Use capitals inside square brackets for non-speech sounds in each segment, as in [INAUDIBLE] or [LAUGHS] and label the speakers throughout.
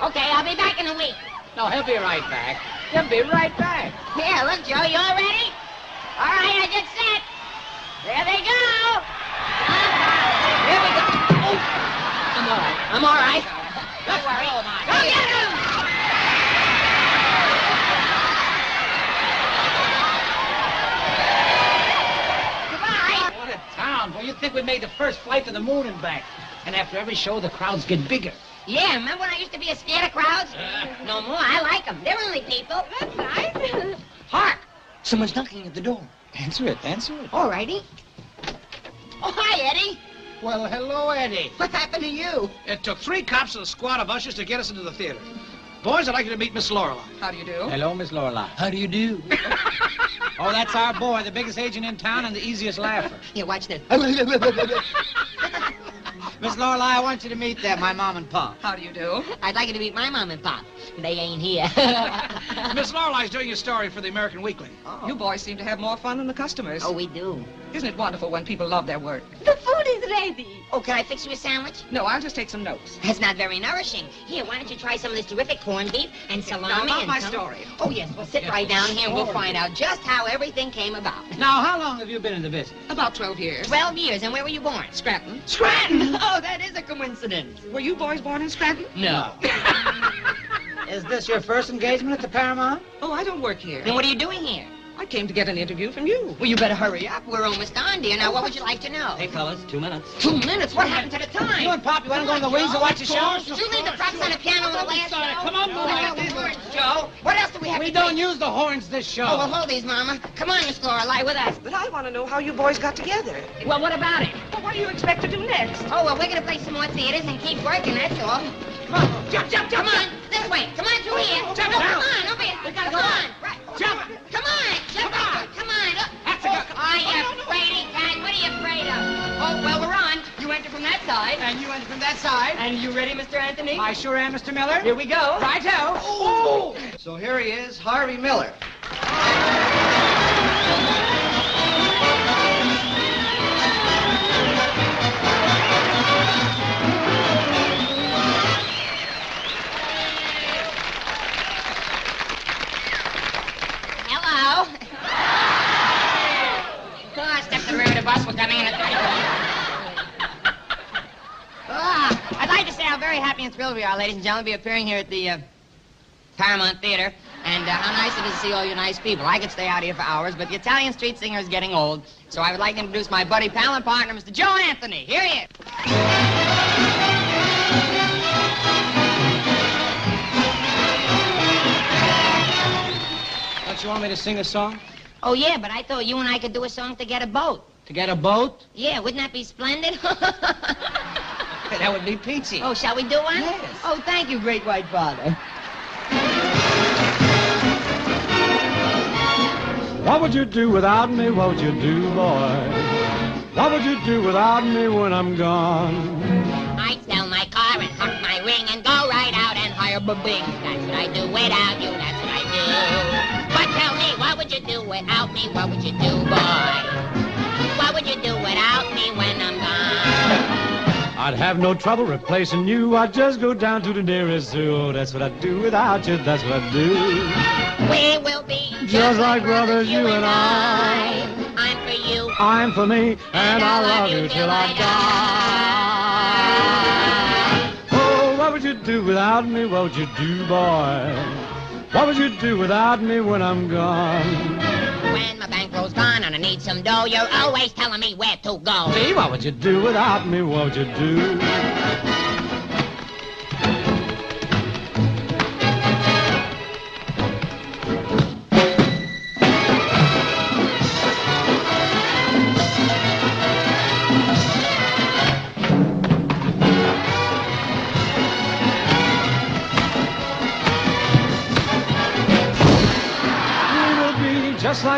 Speaker 1: Okay, I'll be back in a week.
Speaker 2: No, he'll be right back. He'll be right back.
Speaker 1: Here, look, Joe, you all ready? All right, I just set. There they go. Here we go. Oh, I'm all right. I'm all right. Don't worry. Go get him! Goodbye.
Speaker 2: What a town. Well, you'd think we made the first flight to the moon and back. And after every show, the crowds get bigger.
Speaker 1: Yeah, remember when I used to be a scared of crowds? [LAUGHS] No more. I like them. They're only people.
Speaker 3: That's nice. [LAUGHS]
Speaker 1: Hark!
Speaker 4: Someone's knocking at the door.
Speaker 2: Answer it, answer it.
Speaker 1: All righty. Oh, hi, Eddie.
Speaker 2: Well, hello, Eddie.
Speaker 1: What happened to you?
Speaker 5: It took three cops and a squad of ushers to get us into the theater. Boys, I'd like you to meet Miss Lorelei.
Speaker 3: How do you do?
Speaker 2: Hello, Miss Lorelei.
Speaker 4: How do you do? [LAUGHS]
Speaker 2: Oh, that's our boy, the biggest agent in town and the easiest laugher.
Speaker 1: Here, watch this.
Speaker 4: Miss Lorelei, I want you to meet them, my mom and pop.
Speaker 3: How do you do?
Speaker 1: I'd like you to meet my mom and pop. They ain't here. [LAUGHS]
Speaker 5: Miss Lorelei's doing a story for the American Weekly. Oh.
Speaker 3: You boys seem to have more fun than the customers.
Speaker 1: oh, we do.
Speaker 3: Isn't it wonderful when people love their work?
Speaker 6: The food is ready.
Speaker 1: Oh, can I fix you a sandwich?
Speaker 3: No, I'll just take some notes.
Speaker 1: That's not very nourishing. Here, why don't you try some of this terrific corned beef and salami
Speaker 3: Now, about
Speaker 1: and
Speaker 3: my
Speaker 1: some-
Speaker 3: story.
Speaker 1: Oh, yes. Well, sit right down here and we'll find out just how everything came about.
Speaker 2: Now, how long have you been in the business?
Speaker 3: About 12 years.
Speaker 1: Twelve years, and where were you born?
Speaker 3: Scranton.
Speaker 1: Scranton! Mm-hmm. Oh, that is a coincidence.
Speaker 3: Were you boys born in Scranton?
Speaker 1: No. [LAUGHS] [LAUGHS]
Speaker 4: Is this your first engagement at the Paramount?
Speaker 3: Oh, I don't work here.
Speaker 1: Then what are you doing here?
Speaker 3: I came to get an interview from you.
Speaker 1: Well, you better hurry up. We're almost on, dear. Now, what would you like to know?
Speaker 4: Hey, fellas, two minutes.
Speaker 1: Two minutes? What happened to the time?
Speaker 4: You and Pop, you want to go in the wings and watch the show?
Speaker 1: Did you leave the props on the piano in the last show?
Speaker 2: Come on,
Speaker 1: Oh,
Speaker 2: boy.
Speaker 1: these words, Joe. What else do we have
Speaker 2: We
Speaker 1: to
Speaker 2: don't
Speaker 1: do?
Speaker 2: use the horns this show.
Speaker 1: Oh, well, hold these, Mama. Come on, Miss Lorelei, with us.
Speaker 3: But I want to know how you boys got together.
Speaker 1: Well, what about it?
Speaker 3: Well, what do you expect to do next?
Speaker 1: Oh, well, we're going to play some more theaters and keep working, that's all. Come on. Jump, jump, jump. Come on. This way. Come on, through here.
Speaker 2: Jump,
Speaker 1: oh,
Speaker 2: jump.
Speaker 1: Come on, over here.
Speaker 2: We gotta
Speaker 1: come on. Right.
Speaker 2: Jump.
Speaker 1: Come on. Jump
Speaker 2: Come on.
Speaker 1: Come on.
Speaker 2: That's a good- oh,
Speaker 1: Are you oh, afraid, cat? What are you afraid of? Oh, well, we're on. You enter from that side.
Speaker 4: And you enter from that side.
Speaker 1: And you ready, Mr. Anthony?
Speaker 2: I sure am, Mr. Miller.
Speaker 1: Here we go.
Speaker 2: Righto. Oh!
Speaker 4: So here he is, Harvey Miller.
Speaker 1: Coming in at Ah, I'd like to say how very happy and thrilled we are, ladies and gentlemen, to be appearing here at the uh, Paramount Theater. And uh, how nice it is to see all you nice people. I could stay out here for hours, but the Italian street singer is getting old. So I would like to introduce my buddy, pal, and partner, Mr. Joe Anthony. Here he is.
Speaker 2: Don't you want me to sing a song?
Speaker 1: Oh, yeah, but I thought you and I could do a song to get a boat.
Speaker 2: To get a boat?
Speaker 1: Yeah, wouldn't that be splendid? [LAUGHS]
Speaker 4: That would be peachy.
Speaker 1: oh, shall we do one?
Speaker 4: Yes.
Speaker 1: Oh, thank you, great white father.
Speaker 7: What would you do without me? What would you do, boy? What would you do without me when I'm gone?
Speaker 1: I'd sell my car and huck my ring and go right out and hire a bing. That's what I do without you. That's what I do. But tell me, what would you do without me? What would you do, boy? What would you do without me when I'm gone?
Speaker 7: I'd have no trouble replacing you. I'd just go down to the nearest zoo. That's what I'd do without you. That's what I'd do.
Speaker 1: We will be just,
Speaker 7: Just like brothers, you and
Speaker 1: I. I'm for you.
Speaker 7: I'm for me, and I'll love you till I die. Oh, what would you do without me? What would you do, boy? What would you do without me when I'm gone?
Speaker 1: Gone and I need some dough, you're always telling me where to go.
Speaker 7: Gee, what would you do without me? What would you do?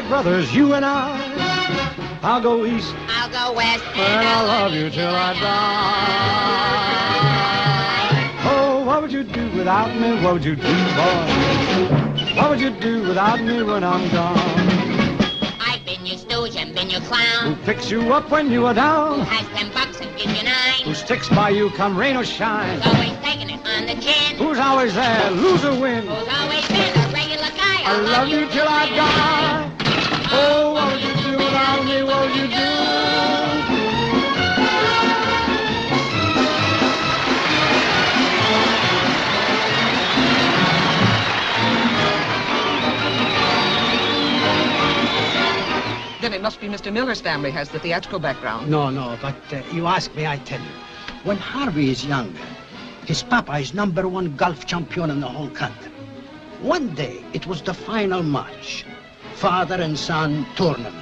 Speaker 7: Like brothers, you and I. I'll go east
Speaker 1: I'll go west
Speaker 7: and I'll love you till I die. Oh, what would you do without me? What would you do, boy? What would you do without me when I'm gone?
Speaker 1: I've been your stooge and been your clown.
Speaker 7: Who picks you up when you are down?
Speaker 1: Has ten bucks and gives you nine.
Speaker 7: Who sticks by you come rain or shine?
Speaker 1: Always taking it on the chin.
Speaker 7: Who's always there? Lose or win?
Speaker 1: Who's always been a regular guy.
Speaker 7: I'll love you till I die. Oh, what would you do without me? What would you do?
Speaker 3: Then it must be Mr. Miller's family has the theatrical background.
Speaker 4: No, no, but uh, you ask me, I tell you. When Harvey is younger, his papa is number one golf champion in the whole country. One day, it was the final match. Father and son tournament.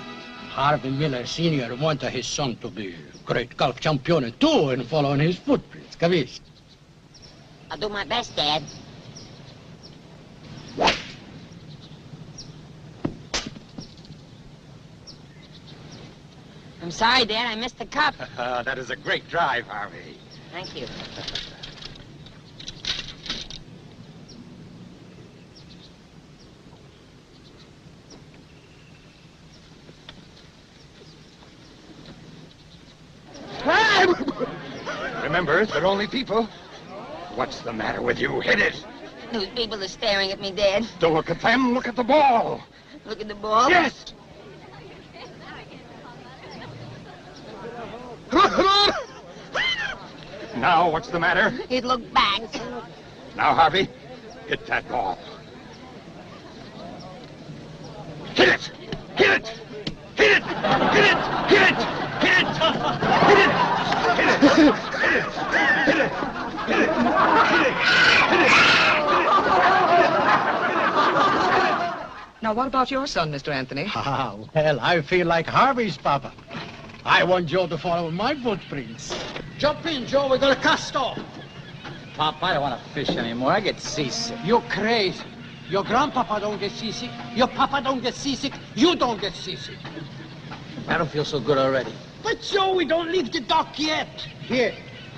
Speaker 4: Harvey Miller Sr. wanted his son to be great golf champion too and follow in his footprints. Capisci?
Speaker 1: I'll do my best, Dad. I'm sorry, Dad. I missed the cup. [LAUGHS]
Speaker 8: that is a great drive, Harvey.
Speaker 1: Thank you. [LAUGHS]
Speaker 8: Remember, they're only people. What's the matter with you? Hit it.
Speaker 1: Those people are staring at me, Dad.
Speaker 8: Don't look at them. Look at the ball.
Speaker 1: Look at the ball.
Speaker 8: Yes. [LAUGHS] now, what's the matter?
Speaker 1: It looked back.
Speaker 8: Now, Harvey, hit that ball. Hit it! Hit it! Hit it! Hit it! Hit it! Hit it! Hit it! Hit it! Hit it! Hit it! Hit it!
Speaker 3: Now, what about your son, Mr. Anthony?
Speaker 4: Ah, well, I feel like Harvey's papa. I want Joe to follow in my footprints. Jump in, Joe. We're gonna cast off.
Speaker 2: Pop, I don't want to fish anymore. I get seasick.
Speaker 4: You're crazy. Your grandpapa don't get seasick. Your papa don't get seasick. You don't get seasick.
Speaker 2: I don't feel so good already.
Speaker 4: But Joe, we don't leave the dock yet. Here,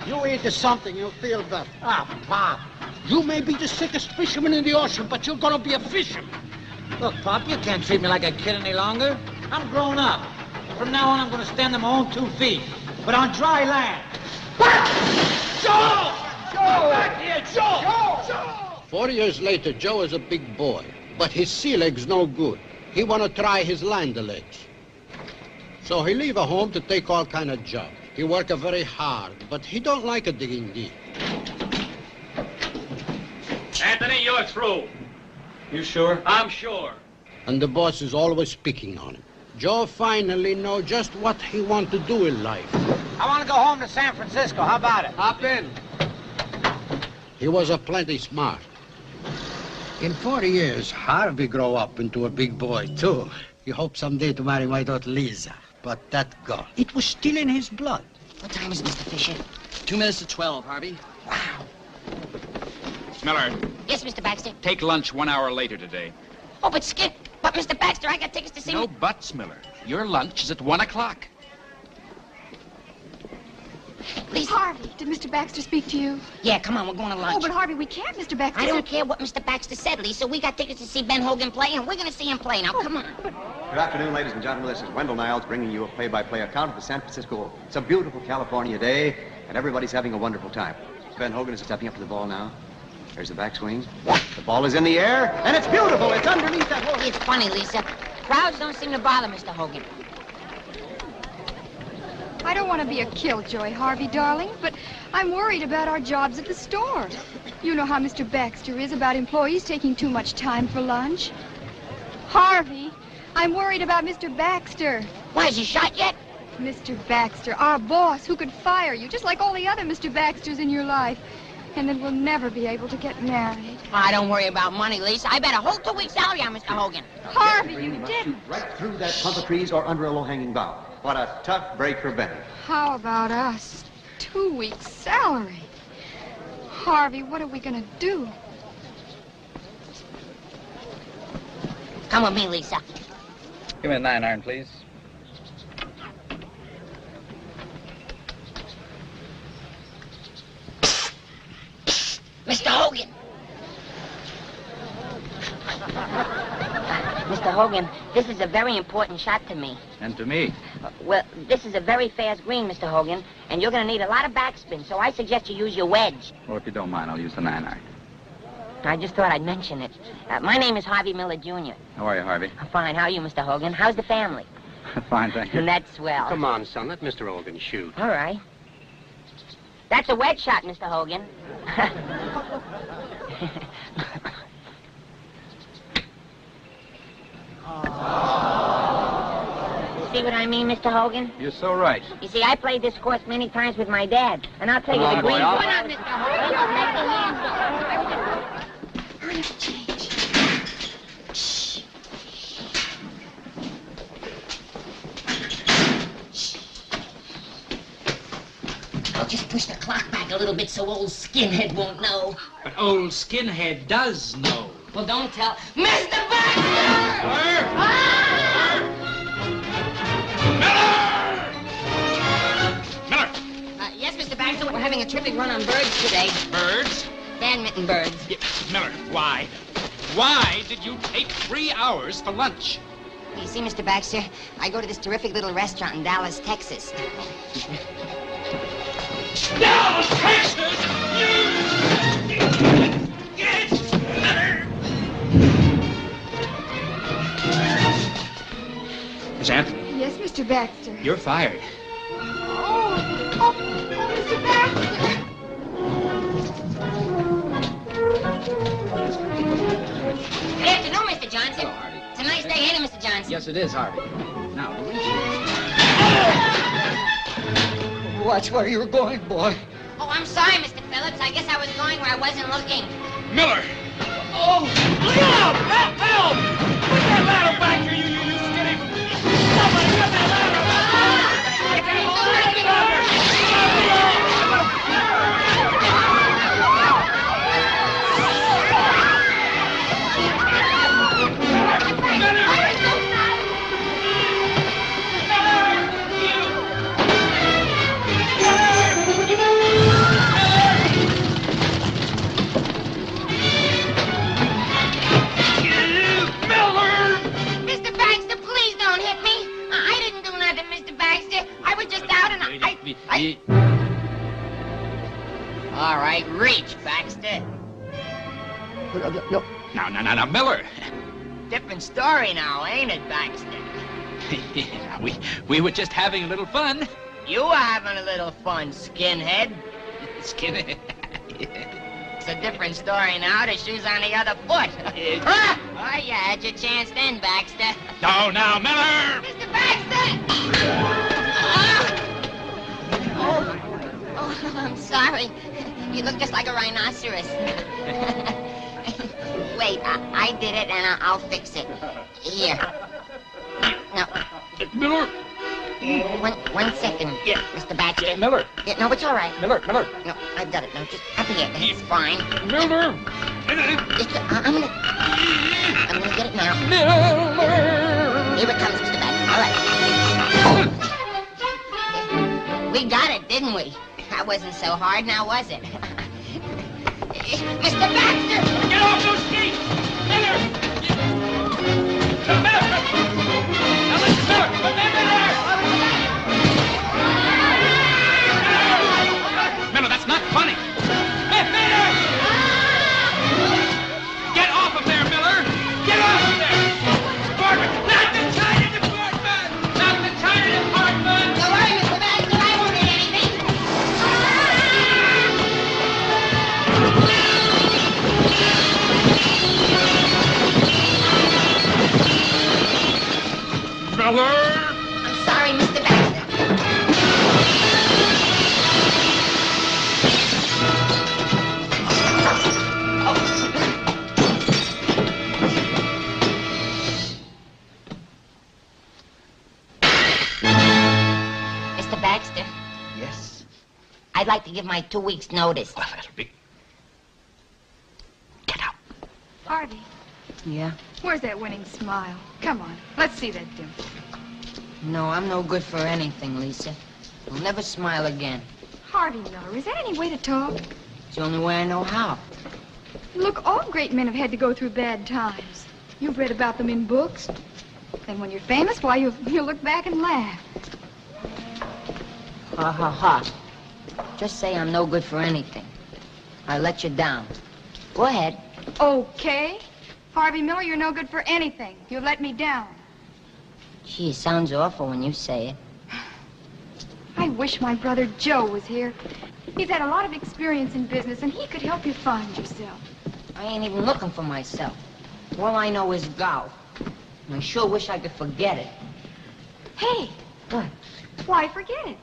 Speaker 4: you eat something, you'll feel better. Ah, Pop. You may be the sickest fisherman in the ocean, but you're gonna be a fisherman.
Speaker 2: Look, Pop, you can't treat me like a kid any longer. I'm grown up. From now on, I'm going to stand on my own two feet, but on dry land. Joe! Joe! Back here, Joe! Joe!
Speaker 4: Four years later, Joe is a big boy, but his sea leg's no good. He wanna try his land legs. So he leave a home to take all kind of job. He work a very hard, but he don't like a digging deep.
Speaker 9: Anthony, you're through.
Speaker 2: You sure?
Speaker 9: I'm sure.
Speaker 4: And the boss is always picking on him. Joe finally know just what he want to do in life.
Speaker 10: I want to go home to San Francisco. How about it?
Speaker 2: Hop in.
Speaker 4: He was a plenty smart. In 40 years, Harvey grow up into a big boy, too. He hoped someday to marry my daughter Lisa. But that girl, it was still in his blood.
Speaker 1: What time is it, Mr. Fisher?
Speaker 2: Two minutes to 12, Harvey. Wow.
Speaker 9: Miller,
Speaker 1: Yes, Mr. Baxter.
Speaker 9: take lunch one hour later today.
Speaker 1: Oh, but Skip. But, Mr. Baxter, I got tickets to see...
Speaker 9: No buts, Miller. Your lunch is at one o'clock.
Speaker 1: Lisa.
Speaker 11: Harvey, did Mr. Baxter speak to you?
Speaker 1: Yeah, come on, we're going to lunch.
Speaker 11: Oh, but Harvey, we can't, Mr. Baxter.
Speaker 1: I don't care what Mr. Baxter said, Lisa. We got tickets to see Ben Hogan play, and we're going to see him play. Now, oh, come on.
Speaker 12: Good afternoon, ladies and gentlemen. This is Wendell Niles bringing you a play-by-play account of the San Francisco. It's a beautiful California day, and everybody's having a wonderful time. Ben Hogan is stepping up to the ball now. There's the backswing. The ball is in the air, and it's beautiful. It's underneath that hole.
Speaker 1: It's funny, Lisa. Crowds don't seem to bother Mr. Hogan.
Speaker 11: I don't want to be a killjoy, Harvey, darling, but I'm worried about our jobs at the store. You know how Mr. Baxter is about employees taking too much time for lunch. Harvey, I'm worried about Mr. Baxter.
Speaker 1: Why, is he shot yet?
Speaker 11: Mr. Baxter, our boss, who could fire you, just like all the other Mr. Baxters in your life. And then we'll never be able to get married.
Speaker 1: I don't worry about money, Lisa. I bet a whole two weeks salary on Mr. Hogan.
Speaker 11: Harvey, you did.
Speaker 12: Right through that clump of trees or under a low-hanging bough. What a tough break for Benny.
Speaker 11: How about us? Two weeks' salary. Harvey, what are we going to do?
Speaker 1: Come with me, Lisa.
Speaker 2: Give me a nine iron, please.
Speaker 1: Mr. Hogan. Mr. Hogan, this is a very important shot to me.
Speaker 2: And to me.
Speaker 1: Well, this is a very fast green, Mr. Hogan, and you're going to need a lot of backspin, so I suggest you use your wedge.
Speaker 12: Well, if you don't mind, I'll use the nine iron.
Speaker 1: I just thought I'd mention it. Uh, my name is Harvey Miller, Jr.
Speaker 12: How are you, Harvey?
Speaker 1: Fine. How are you, Mr. Hogan? How's the family? [LAUGHS]
Speaker 12: Fine, thank you.
Speaker 1: That's swell.
Speaker 13: Come on, son. Let Mr. Hogan shoot.
Speaker 1: All right. That's a wedge shot, Mr. Hogan. [LAUGHS] [LAUGHS] See what I mean, Mr. Hogan?
Speaker 12: You're so right.
Speaker 1: You see, I played this course many times with my dad, and I'll tell
Speaker 12: Come
Speaker 1: you
Speaker 12: on,
Speaker 1: the
Speaker 12: boy,
Speaker 1: green.
Speaker 12: I'll-
Speaker 1: Come on, Mr. Hogan. Make the hands go.
Speaker 11: Hurry up, change.
Speaker 1: I'll just push the clock back a little bit so old skinhead won't know.
Speaker 14: But old skinhead does know.
Speaker 1: Well, don't tell. Mr. Baxter!
Speaker 2: Miller!
Speaker 1: A terrific run on birds today.
Speaker 2: Birds?
Speaker 1: Badminton birds.
Speaker 2: Yeah, Miller, why? Why did you take three hours for lunch?
Speaker 1: You see, Mr. Baxter, I go to this terrific little restaurant in Dallas, Texas.
Speaker 2: Dallas, Texas! Miss Anthony,
Speaker 11: Yes, Mr. Baxter.
Speaker 2: you're fired.
Speaker 11: Oh, oh, oh, Mr. Baxter.
Speaker 1: Good afternoon, Mr. Johnson. It's a nice day, ain't it, Mr. Johnson?
Speaker 14: Yes, it is, Harvey. Now,
Speaker 15: Watch where you're going, boy.
Speaker 1: Oh, I'm sorry, Mr. Phillips. I guess I was going where I wasn't looking.
Speaker 2: Miller!
Speaker 15: Oh, look out! Help! Help! Put that ladder back here, you, you, you skinny... Somebody
Speaker 1: and I... I, I... All right, reach, Baxter.
Speaker 2: No, no, no, now, Miller! [LAUGHS]
Speaker 1: Different story now, ain't it, Baxter? [LAUGHS]
Speaker 2: we, we were just having a little fun.
Speaker 1: You were having a little fun, skinhead. [LAUGHS]
Speaker 2: Skinny.
Speaker 1: It's a different story now. The shoe's on the other foot. ah! Oh, you had your chance then, Baxter.
Speaker 2: No, now, Miller!
Speaker 1: Mr. Baxter! Oh, [LAUGHS] I'm sorry. You look just like a rhinoceros. [LAUGHS] Wait, I, I did it, and I, I'll fix it. Here. No,
Speaker 2: Miller!
Speaker 1: one, one second,
Speaker 2: Yeah.
Speaker 1: Mr. Baxter.
Speaker 2: Miller!
Speaker 1: Yeah, no, it's all right.
Speaker 2: Miller, Miller!
Speaker 1: No, I've got it. No, just up here. It's fine.
Speaker 2: Miller!
Speaker 1: Just, uh, I'm gonna, I'm gonna get it now.
Speaker 2: Miller!
Speaker 1: Here it comes, Mr. Baxter. All right. We got it, didn't we? That wasn't so hard, now was it? [LAUGHS] Mr. Baxter!
Speaker 2: Get off those skates! Miller! Miller! Now, Miller! Miller!
Speaker 1: I'm sorry, Mr. Baxter. Mr. Baxter,
Speaker 16: Yes?
Speaker 1: I'd like to give my two weeks' notice.
Speaker 2: Well, that'll be... Get out.
Speaker 11: Harvey,
Speaker 1: Yeah?
Speaker 11: where's that winning smile? Come on, let's see that dimple.
Speaker 1: No, I'm no good for anything, Lisa. I'll never smile again.
Speaker 11: Harvey Miller, is that any way to talk?
Speaker 1: It's the only way I know how.
Speaker 11: Look, all great men have had to go through bad times. You've read about them in books. Then when you're famous, why, you you look back and laugh.
Speaker 1: Ha ha ha. Just say I'm no good for anything. I let you down. Go ahead.
Speaker 11: Okay. Harvey Miller, you're no good for anything. You let me down.
Speaker 1: Gee, it sounds awful when you say it.
Speaker 11: I wish my brother Joe was here. He's had a lot of experience in business, and he could help you find yourself.
Speaker 1: I ain't even looking for myself. All I know is golf. And I sure wish I could forget it.
Speaker 11: Hey,
Speaker 1: What?
Speaker 11: why forget it?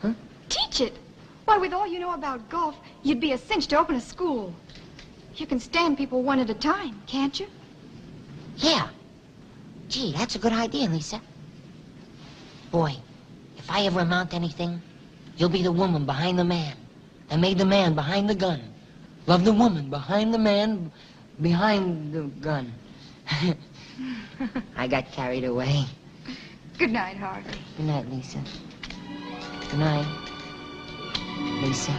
Speaker 1: Huh?
Speaker 11: Teach it. Why, with all you know about golf, you'd be a cinch to open a school. You can stand people one at a time, can't you?
Speaker 1: Yeah. Gee, that's a good idea, Lisa. Boy, if I ever amount to anything, you'll be the woman behind the man that made the man behind the gun. Love the woman behind the man behind the gun. [LAUGHS] I got carried away.
Speaker 11: Good night, Harvey.
Speaker 1: Good night, Lisa. Good night, Lisa.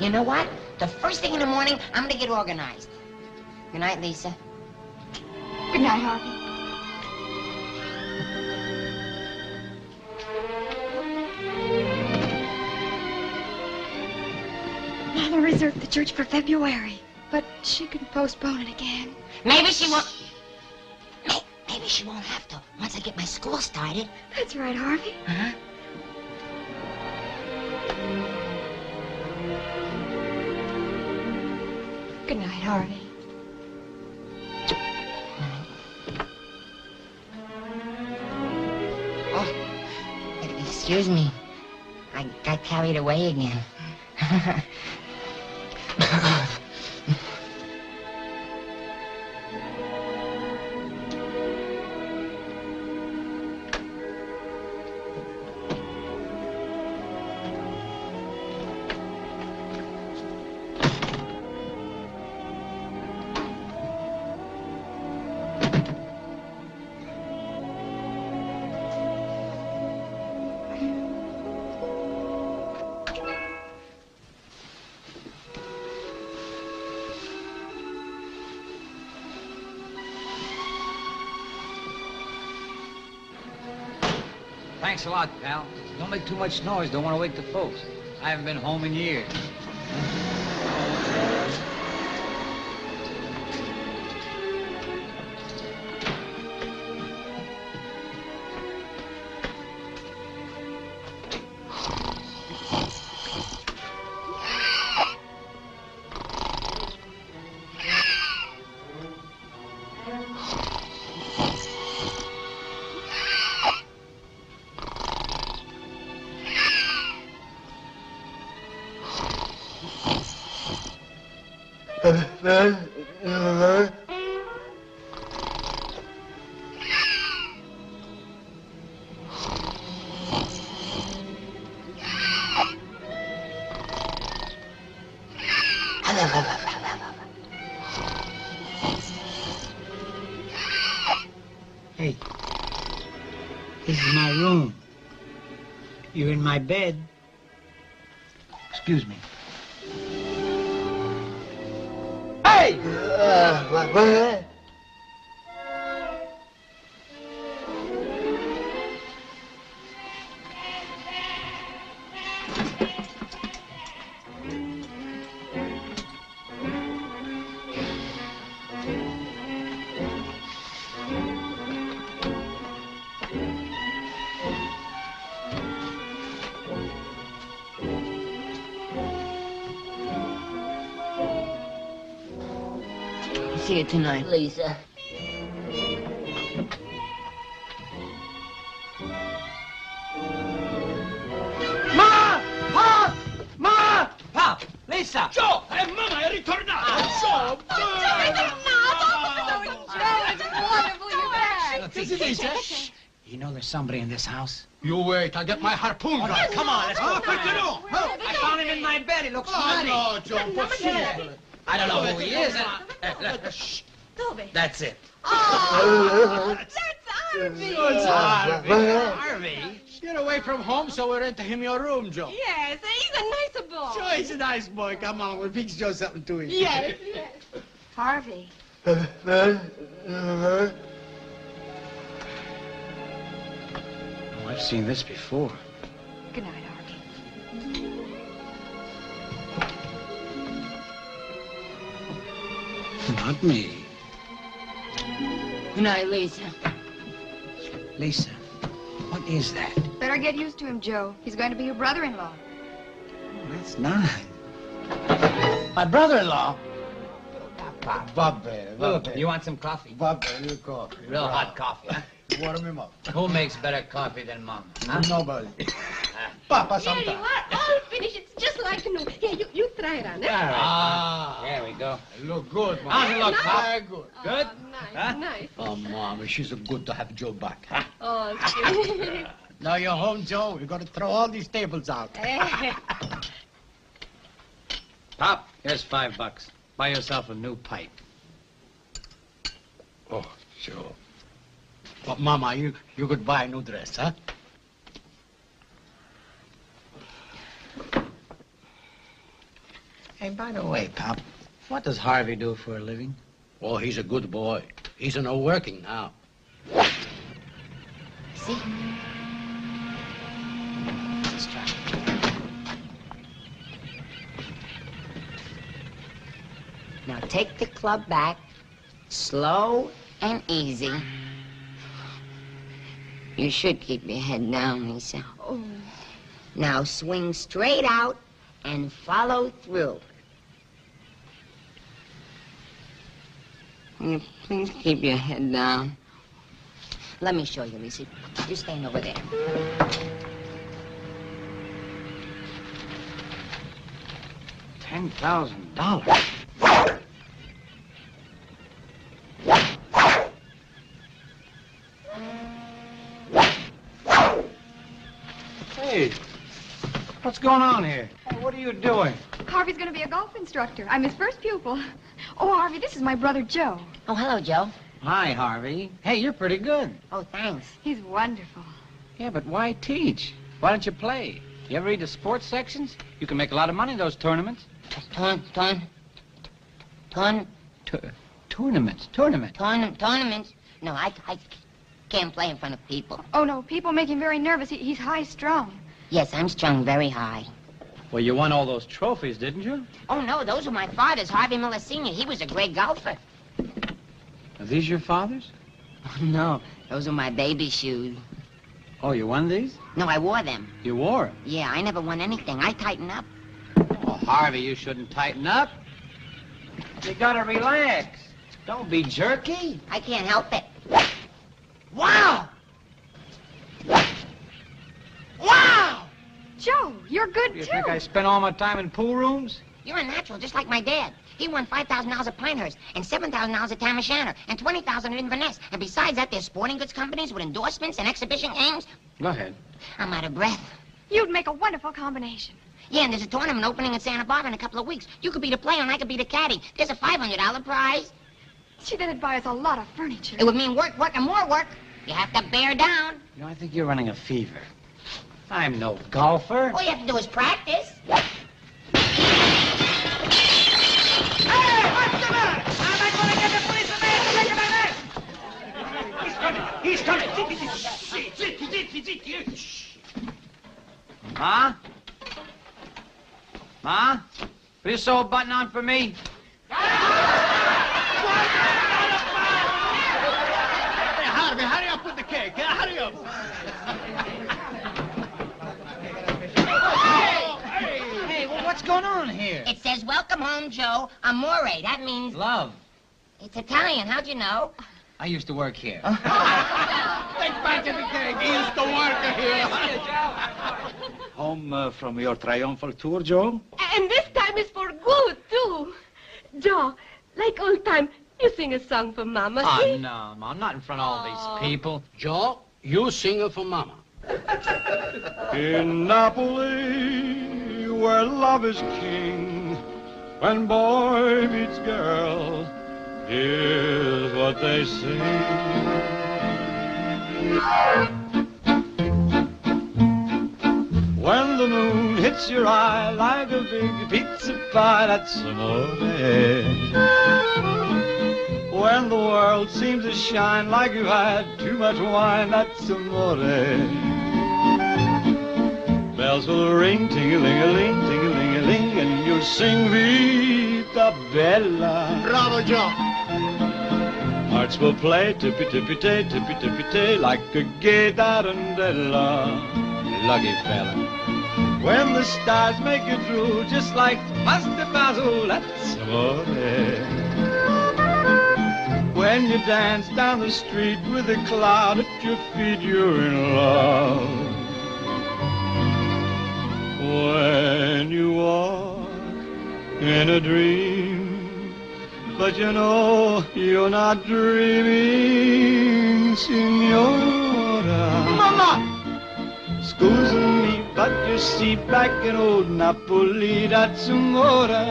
Speaker 1: You know what? The first thing in the morning, I'm gonna get organized. Good night, Lisa.
Speaker 11: Good night, Harvey. Mama reserved the church for February, but she can postpone it again.
Speaker 1: Maybe she won't. May- Maybe she won't have to once I get my school started.
Speaker 11: That's right, Harvey.
Speaker 1: Huh?
Speaker 11: Good night, Harvey.
Speaker 1: Excuse me. I got carried away again. [LAUGHS] [LAUGHS]
Speaker 2: Thanks a lot, pal. Don't make too much noise. Don't want to wake the folks. I haven't been home in years.
Speaker 17: Hey, this is my room. You're in my bed. Excuse me. Hey!
Speaker 1: See you tonight, Lisa.
Speaker 4: Ma! Pop! Ma!
Speaker 2: Pop! Lisa!
Speaker 4: Joe! Eh, mamma è ritornato! Joe!
Speaker 17: This is Lisa. Shh. You know there's somebody in this house?
Speaker 4: You wait, I'll get my harpoon
Speaker 17: All
Speaker 4: gun.
Speaker 17: right, come on, let's go.
Speaker 4: Ah, perché no?
Speaker 2: I found him in my bed. He looks
Speaker 4: Oh,
Speaker 2: funny.
Speaker 4: no, Joe, possibile.
Speaker 2: I don't know who he is.
Speaker 4: Shh.
Speaker 2: That's it.
Speaker 6: Oh, that's Harvey.
Speaker 4: So it's Harvey. Harvey. get away from home, so we're him your room, Joe.
Speaker 6: Yes, he's a nice boy.
Speaker 4: Sure, he's a nice boy. Come on, we'll fix Joe something to eat.
Speaker 6: Yes, yes.
Speaker 11: Harvey.
Speaker 17: oh, I've seen this before.
Speaker 11: Good night, Harvey.
Speaker 4: Not me.
Speaker 1: Good night, Lisa.
Speaker 4: Lisa, what is that?
Speaker 11: Better get used to him, Joe. He's going to be your brother-in-law.
Speaker 4: Oh, That's nice. My brother-in-law. Bobby,
Speaker 2: Look, you want some coffee?
Speaker 4: Bobby, you coffee.
Speaker 2: Real hot oh. coffee, huh?
Speaker 4: Warm him up.
Speaker 2: Who makes better coffee than Mom? Huh?
Speaker 4: Nobody. Papa, sometimes.
Speaker 6: Here you are, all finished. It's just like new. Here, you, you try it on. eh?
Speaker 2: Ah, there we go.
Speaker 4: Look good, Mom.
Speaker 2: How's it look, Pop?
Speaker 4: Very good.
Speaker 2: Good?
Speaker 6: Nice,
Speaker 2: Huh?
Speaker 6: nice.
Speaker 4: Oh, Mom, she's good to have Joe back. Huh?
Speaker 6: Oh, sweet.
Speaker 4: Now you're home, Joe. We're going to throw all these tables out.
Speaker 2: Pop, here's five bucks. Buy yourself a new pipe.
Speaker 4: Oh, sure. But, Mama, you, you could buy a new dress, huh?
Speaker 2: Hey, by the way, Pop, what does Harvey do for a living?
Speaker 4: Oh, he's a good boy. He's not working now.
Speaker 1: See? Let's try. Now take the club back, slow and easy. You should keep your head down, Lisa.
Speaker 6: oh.
Speaker 1: Now swing straight out and follow through. Will you please keep your head down? Let me show you, Lisa. You stand over there.
Speaker 2: Ten thousand dollars. Hey, what's going on here? Hey, what are you doing?
Speaker 11: Harvey's going to be a golf instructor. I'm his first pupil. Oh, Harvey, this is my brother Joe.
Speaker 1: Oh, hello, Joe.
Speaker 2: Hi, Harvey. Hey, you're pretty good.
Speaker 1: Oh, thanks.
Speaker 11: He's wonderful.
Speaker 2: Yeah, but why teach? Why don't you play? You ever read the sports sections? You can make a lot of money in those tournaments.
Speaker 1: Ton, ton, ton,
Speaker 2: tournaments, tournament.
Speaker 1: ton, tournaments. No, I, I can't play in front of people.
Speaker 11: Oh, no, people make him very nervous. He, he's high-strung.
Speaker 1: Yes, I'm strung very high.
Speaker 2: Well, you won all those trophies, didn't you?
Speaker 1: Oh, no, those were my father's, Harvey Miller Sr. He was a great golfer.
Speaker 2: Are these your father's?
Speaker 1: Oh, no, those were my baby shoes.
Speaker 2: Oh, you won these?
Speaker 1: No, I wore them.
Speaker 2: You wore 'em.
Speaker 1: Yeah, I never won anything. I tighten up.
Speaker 2: Oh, Harvey, you shouldn't tighten up. You gotta relax. Don't be jerky.
Speaker 1: I can't help it.
Speaker 2: Wow!
Speaker 11: Wow! Joe, you're good,
Speaker 2: You
Speaker 11: too.
Speaker 2: You think I spend all my time in pool rooms?
Speaker 1: You're a natural, just like my dad. He won $5,000 at Pinehurst, and $7,000 at Tam O'Shanter, and $20,000 at Inverness. And besides that, there's sporting goods companies with endorsements and exhibition games.
Speaker 2: Go ahead.
Speaker 1: I'm out of breath.
Speaker 11: You'd make a wonderful combination.
Speaker 1: Yeah, and there's a tournament opening in Santa Barbara in a couple of weeks. You could be the player, and I could be the caddy. There's a $500 prize.
Speaker 11: Gee, that'd buy us a lot of furniture.
Speaker 1: It would mean work, work, and more work. You have to bear down.
Speaker 2: You know, I think you're running a fever. I'm no golfer.
Speaker 1: All you have to do is practice. Hey,
Speaker 4: what's the matter?
Speaker 2: I'm not going to get the policeman to look at my neck.
Speaker 18: He's coming.
Speaker 2: Ma? Ma? Will you sew a button on for me?
Speaker 4: Hey, Harvey, hurry up with the cake. Yeah, hurry up.
Speaker 2: Hey, well, what's going on here?
Speaker 1: It says, welcome home, Joe. Amore. That means...
Speaker 2: Love.
Speaker 1: It's Italian. How'd you know?
Speaker 2: I used to work here. [LAUGHS]
Speaker 4: Take back the cake. He used to work here.
Speaker 19: Home uh, from your triumphal tour, Joe?
Speaker 6: And this time is for good, too. Joe, like old time, you sing a song for Mama,
Speaker 2: Oh,
Speaker 6: see?
Speaker 2: no, Ma, not in front of all these people.
Speaker 4: Joe, you sing it for Mama.
Speaker 7: In Napoli, where love is king, when boy meets girl, here's what they sing. When the moon hits your eye like a big pizza pie, that's amore. When the world seems to shine like you've had too much wine, that's amore. Bells will ring, ting-a-ling-a-ling, ting-a-ling-a-ling, and you'll sing Vita Bella.
Speaker 4: Bravo, Joe.
Speaker 7: Hearts will play tippy tippy tay, tippy tippy tay, like a gay tarantella. Lucky fella. When the stars make you drool, just like pasta fazool, that's amore. When you dance down the street with a cloud at your feet, you're in love. When you walk in a dream, but you know you're not dreaming, Signora.
Speaker 4: Mama!
Speaker 7: Excuse me, but you see, back in old Napoli, Datsumora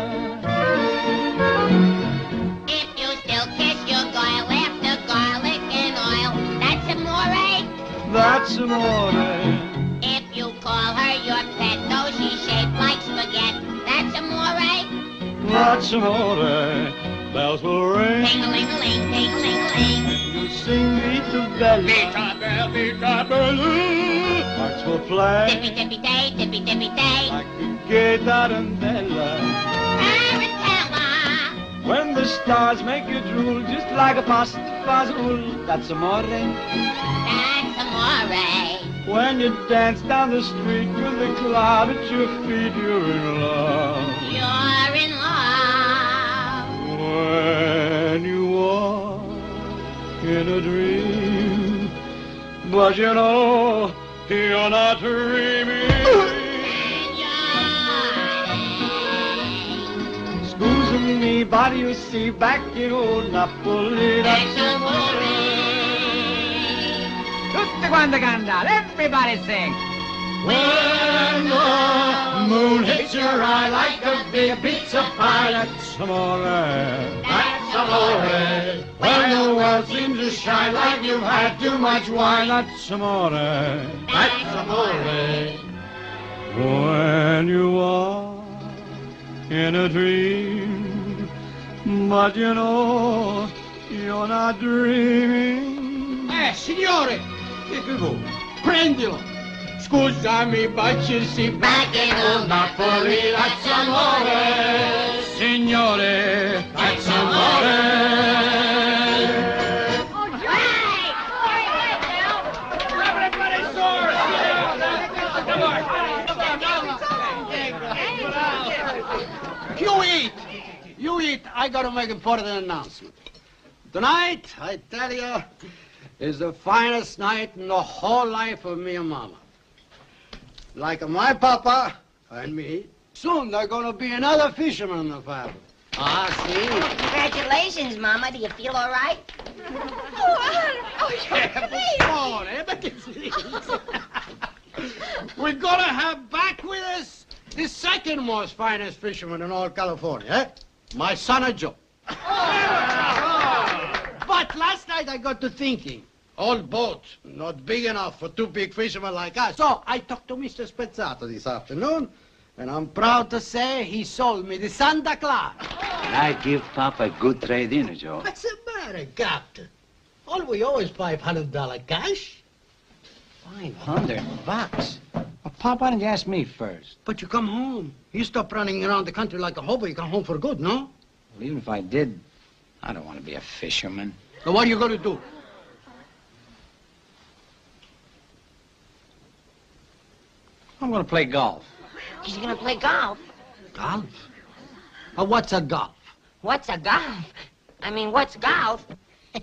Speaker 1: If you still kiss your guile after garlic and oil that's amore.
Speaker 7: That's amore. Bells will ring.
Speaker 1: Ting-a-ling-a-ling, ting-a-ling-a-ling.
Speaker 7: You sing Vita Bella.
Speaker 20: Vita Bella, Vita Bella.
Speaker 7: Hearts will play
Speaker 1: Tippy tippy day, tippy tippy day.
Speaker 7: like a gay tarantella. When the stars make you drool, just like a pasta fazool, that's amore.
Speaker 1: That's amore.
Speaker 7: When you dance down the street with a cloud at your feet, you're in love.
Speaker 1: You're in love.
Speaker 7: When you walk in a dream, but you know you're not dreaming. Excuse me, but you see, back in old Napoli, that's
Speaker 21: Tutti quanti cantare, everybody sing.
Speaker 7: When the moon hits your eye like a big pizza pie, that's amore. That's amore. When the world seems to shine like you've had too much wine, that's amore. That's amore. When you are in a dream, but you know you're not dreaming.
Speaker 4: Eh, signore! Che bevo? Prendilo! Scusami, you see, back in old Napoli, that's amore!
Speaker 7: Signore,
Speaker 4: That's amore! You eat! You eat! I gotta make important announcement. Tonight, I tell you, is the finest night in the whole life of me and Mama. Like my papa and me, soon there's gonna be another fisherman in the family. Ah, see?
Speaker 1: Congratulations, Mama. Do you feel all right? [LAUGHS] oh Come on, eh?
Speaker 4: We're gonna have back with us the second most finest fisherman in all California, eh? My son Joe. but last night I got to thinking. Old boat, not big enough for two big fishermen like us. So I talked to Mr. Spezzato this afternoon, and I'm proud to say he sold me the Santa Clara.
Speaker 22: I give Papa a good trade-in, Joe.
Speaker 4: What's the matter, Captain? All we owe is $500 cash.
Speaker 23: Five hundred bucks. Well, Pop, why didn't you ask me first?
Speaker 4: But you come home. You stop running around the country like a hobo. You come home for good, no?
Speaker 23: Well, even if I did, I don't want to be a fisherman.
Speaker 4: Now, what are you going to do?
Speaker 23: I'm going to play golf.
Speaker 1: He's gonna play golf.
Speaker 4: Golf? Uh, what's a golf?
Speaker 1: What's a golf? I mean, what's golf? [LAUGHS]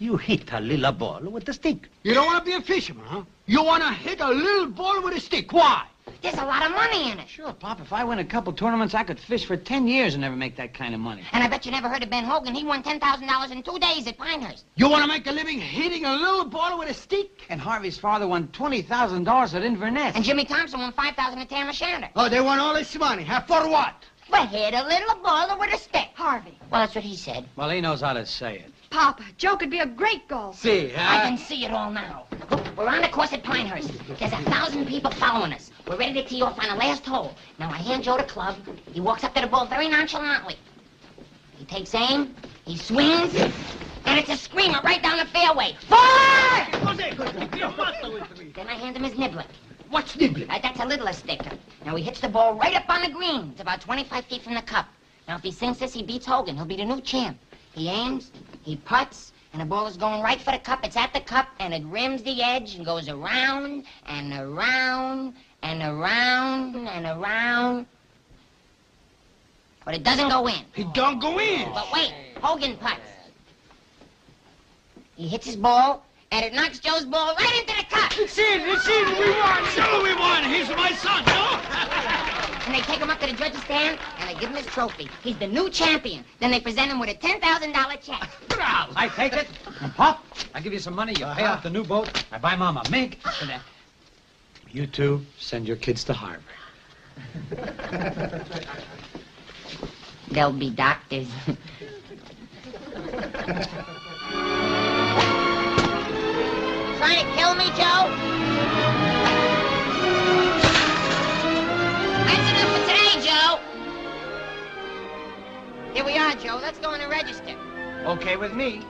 Speaker 4: You hit a little ball with a stick. You don't want to be a fisherman, huh? You want to hit a little ball with a stick. Why?
Speaker 1: There's a lot of money in it.
Speaker 23: Sure, Pop, if I win a couple tournaments, I could fish for ten years and never make that kind of money.
Speaker 1: And I bet you never heard of Ben Hogan. He won $10,000 in two days at Pinehurst.
Speaker 4: You want to make a living hitting a little ball with a stick?
Speaker 23: And Harvey's father won $20,000 at Inverness.
Speaker 1: And Jimmy Thompson won 5000 at Tam O'Shanter.
Speaker 4: Oh, they want all this money. Huh? For what?
Speaker 1: Well, hit a little ball with a stick.
Speaker 11: Harvey.
Speaker 1: Well, that's what he said.
Speaker 23: Well, he knows how to say it.
Speaker 11: Papa, Joe could be a great golfer.
Speaker 4: See,
Speaker 1: I can see it all now. Look, we're on the course at Pinehurst. There's a thousand people following us. We're ready to tee off on the last hole. Now, I hand Joe the club. He walks up to the ball very nonchalantly. He takes aim, he swings, and it's a screamer right down the fairway. Four! Then I hand him his niblick.
Speaker 4: What's niblick?
Speaker 1: Uh, that's a little stick. Now, he hits the ball right up on the green. It's about 25 feet from the cup. Now, if he sinks this, he beats Hogan. He'll be the new champ. He aims, he puts, And the ball is going right for the cup. It's at the cup, and it rims the edge and goes around and around and around and around. But it doesn't go in.
Speaker 4: He don't go in.
Speaker 1: But wait, Hogan putts. He hits his ball, and it knocks Joe's ball right into the cup.
Speaker 4: It's in, it's in, we won. So we won. He's my son, no? [LAUGHS]
Speaker 1: And they take him up to the judge's stand, and they give him his trophy. He's the new champion. Then they present him with a $10,000 check.
Speaker 2: I take it. And Pop, I give you some money. You pay uh-huh. off the new boat. I buy Mama a mink. And then... You two send your kids to Harvard. [LAUGHS]
Speaker 1: They'll be doctors. Trying to kill me, Joe? That's enough for today, Joe. Here we are, Joe. Let's go in and register.
Speaker 23: Okay with me.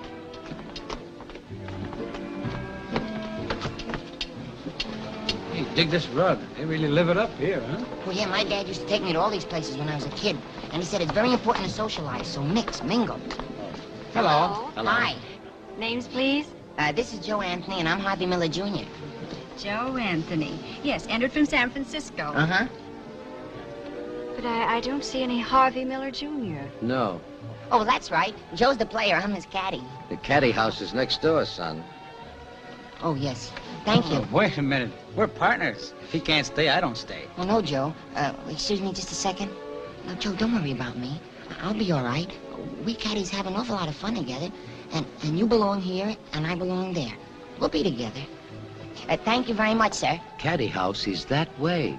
Speaker 2: Hey, dig this rug. They really live it up here, huh?
Speaker 1: Well, yeah, my dad used to take me to all these places when I was a kid. And he said it's very important to socialize, so mix, mingle.
Speaker 2: Hello. Hello.
Speaker 1: Hi.
Speaker 11: Names, please?
Speaker 1: Uh, this is Joe Anthony, and I'm Harvey Miller Jr.
Speaker 11: Joe Anthony. Yes, entered from San Francisco.
Speaker 1: Uh-huh.
Speaker 11: But I, I don't see any Harvey Miller Jr.
Speaker 24: No.
Speaker 1: Oh, that's right. Joe's the player. I'm his caddy.
Speaker 24: The caddy house is next door, son.
Speaker 1: Oh, yes. Thank you.
Speaker 2: Oh, wait a minute. We're partners. If he can't stay, I don't stay.
Speaker 1: Well, no, Joe. Uh, excuse me just a second. No, Joe, don't worry about me. I'll be all right. We caddies have an awful lot of fun together. And, and you belong here, and I belong there. We'll be together. Uh, thank you very much, sir.
Speaker 24: Caddy house is that way.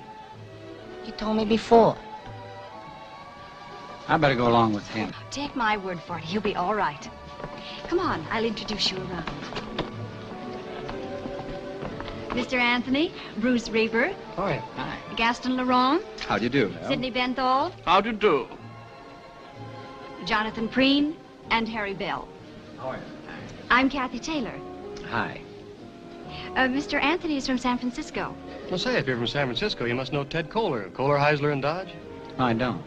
Speaker 1: You told me before.
Speaker 2: I better go along with him.
Speaker 11: Take my word for it. He'll be all right. Come on, I'll introduce you around. Mr. Anthony, Bruce Reber,
Speaker 23: Oh, yeah.
Speaker 2: Hi.
Speaker 11: Gaston Laurent,
Speaker 22: How do you do?
Speaker 11: Sidney Benthal,
Speaker 22: How do you do?
Speaker 11: Jonathan Preen, and Harry Bell.
Speaker 2: Oh, yeah.
Speaker 11: I'm Kathy Taylor.
Speaker 24: Hi.
Speaker 11: Uh, Mr. Anthony is from San Francisco.
Speaker 25: Well, say, if you're from San Francisco, you must know Ted Kohler. Kohler, Heisler, and Dodge.
Speaker 2: I don't.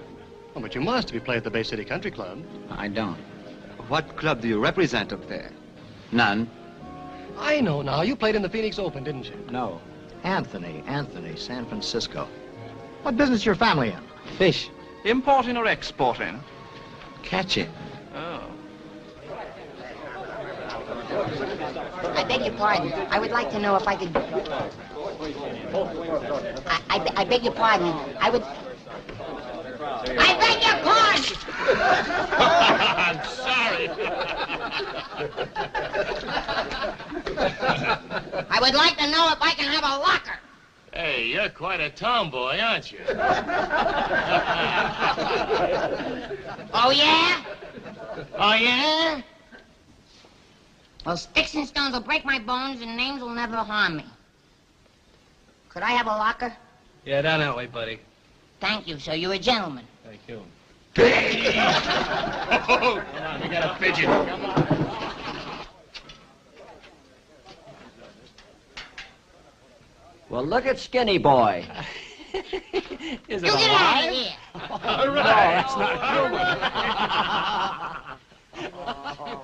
Speaker 25: Oh, but you must if you play at the Bay City Country Club.
Speaker 2: I don't.
Speaker 12: What club do you represent up there?
Speaker 24: None.
Speaker 25: I know now. You played in the Phoenix Open, didn't you?
Speaker 23: No. Anthony, Anthony, San Francisco. What business is your family in?
Speaker 24: Fish.
Speaker 22: Importing or exporting?
Speaker 24: Catching.
Speaker 22: Oh.
Speaker 1: I beg your pardon. I would like to know if I could... I, I, I beg your pardon. I would... I beg your pardon! [LAUGHS]
Speaker 26: I'm sorry.
Speaker 1: I would like to know if I can have a locker.
Speaker 26: Hey, you're quite a tomboy, aren't you?
Speaker 1: Oh, yeah?
Speaker 26: Oh, yeah?
Speaker 1: Well, sticks and stones will break my bones and names will never harm me. Could I have a locker?
Speaker 9: Yeah, down that way, buddy.
Speaker 1: Thank you, sir. You're a gentleman.
Speaker 9: Thank you.
Speaker 26: oh, come on, we got a pigeon.
Speaker 23: Well, look at Skinny Boy. [LAUGHS]
Speaker 9: Is
Speaker 1: You get out of here.
Speaker 26: All
Speaker 23: No, that's not human.
Speaker 1: right. [LAUGHS] Oh,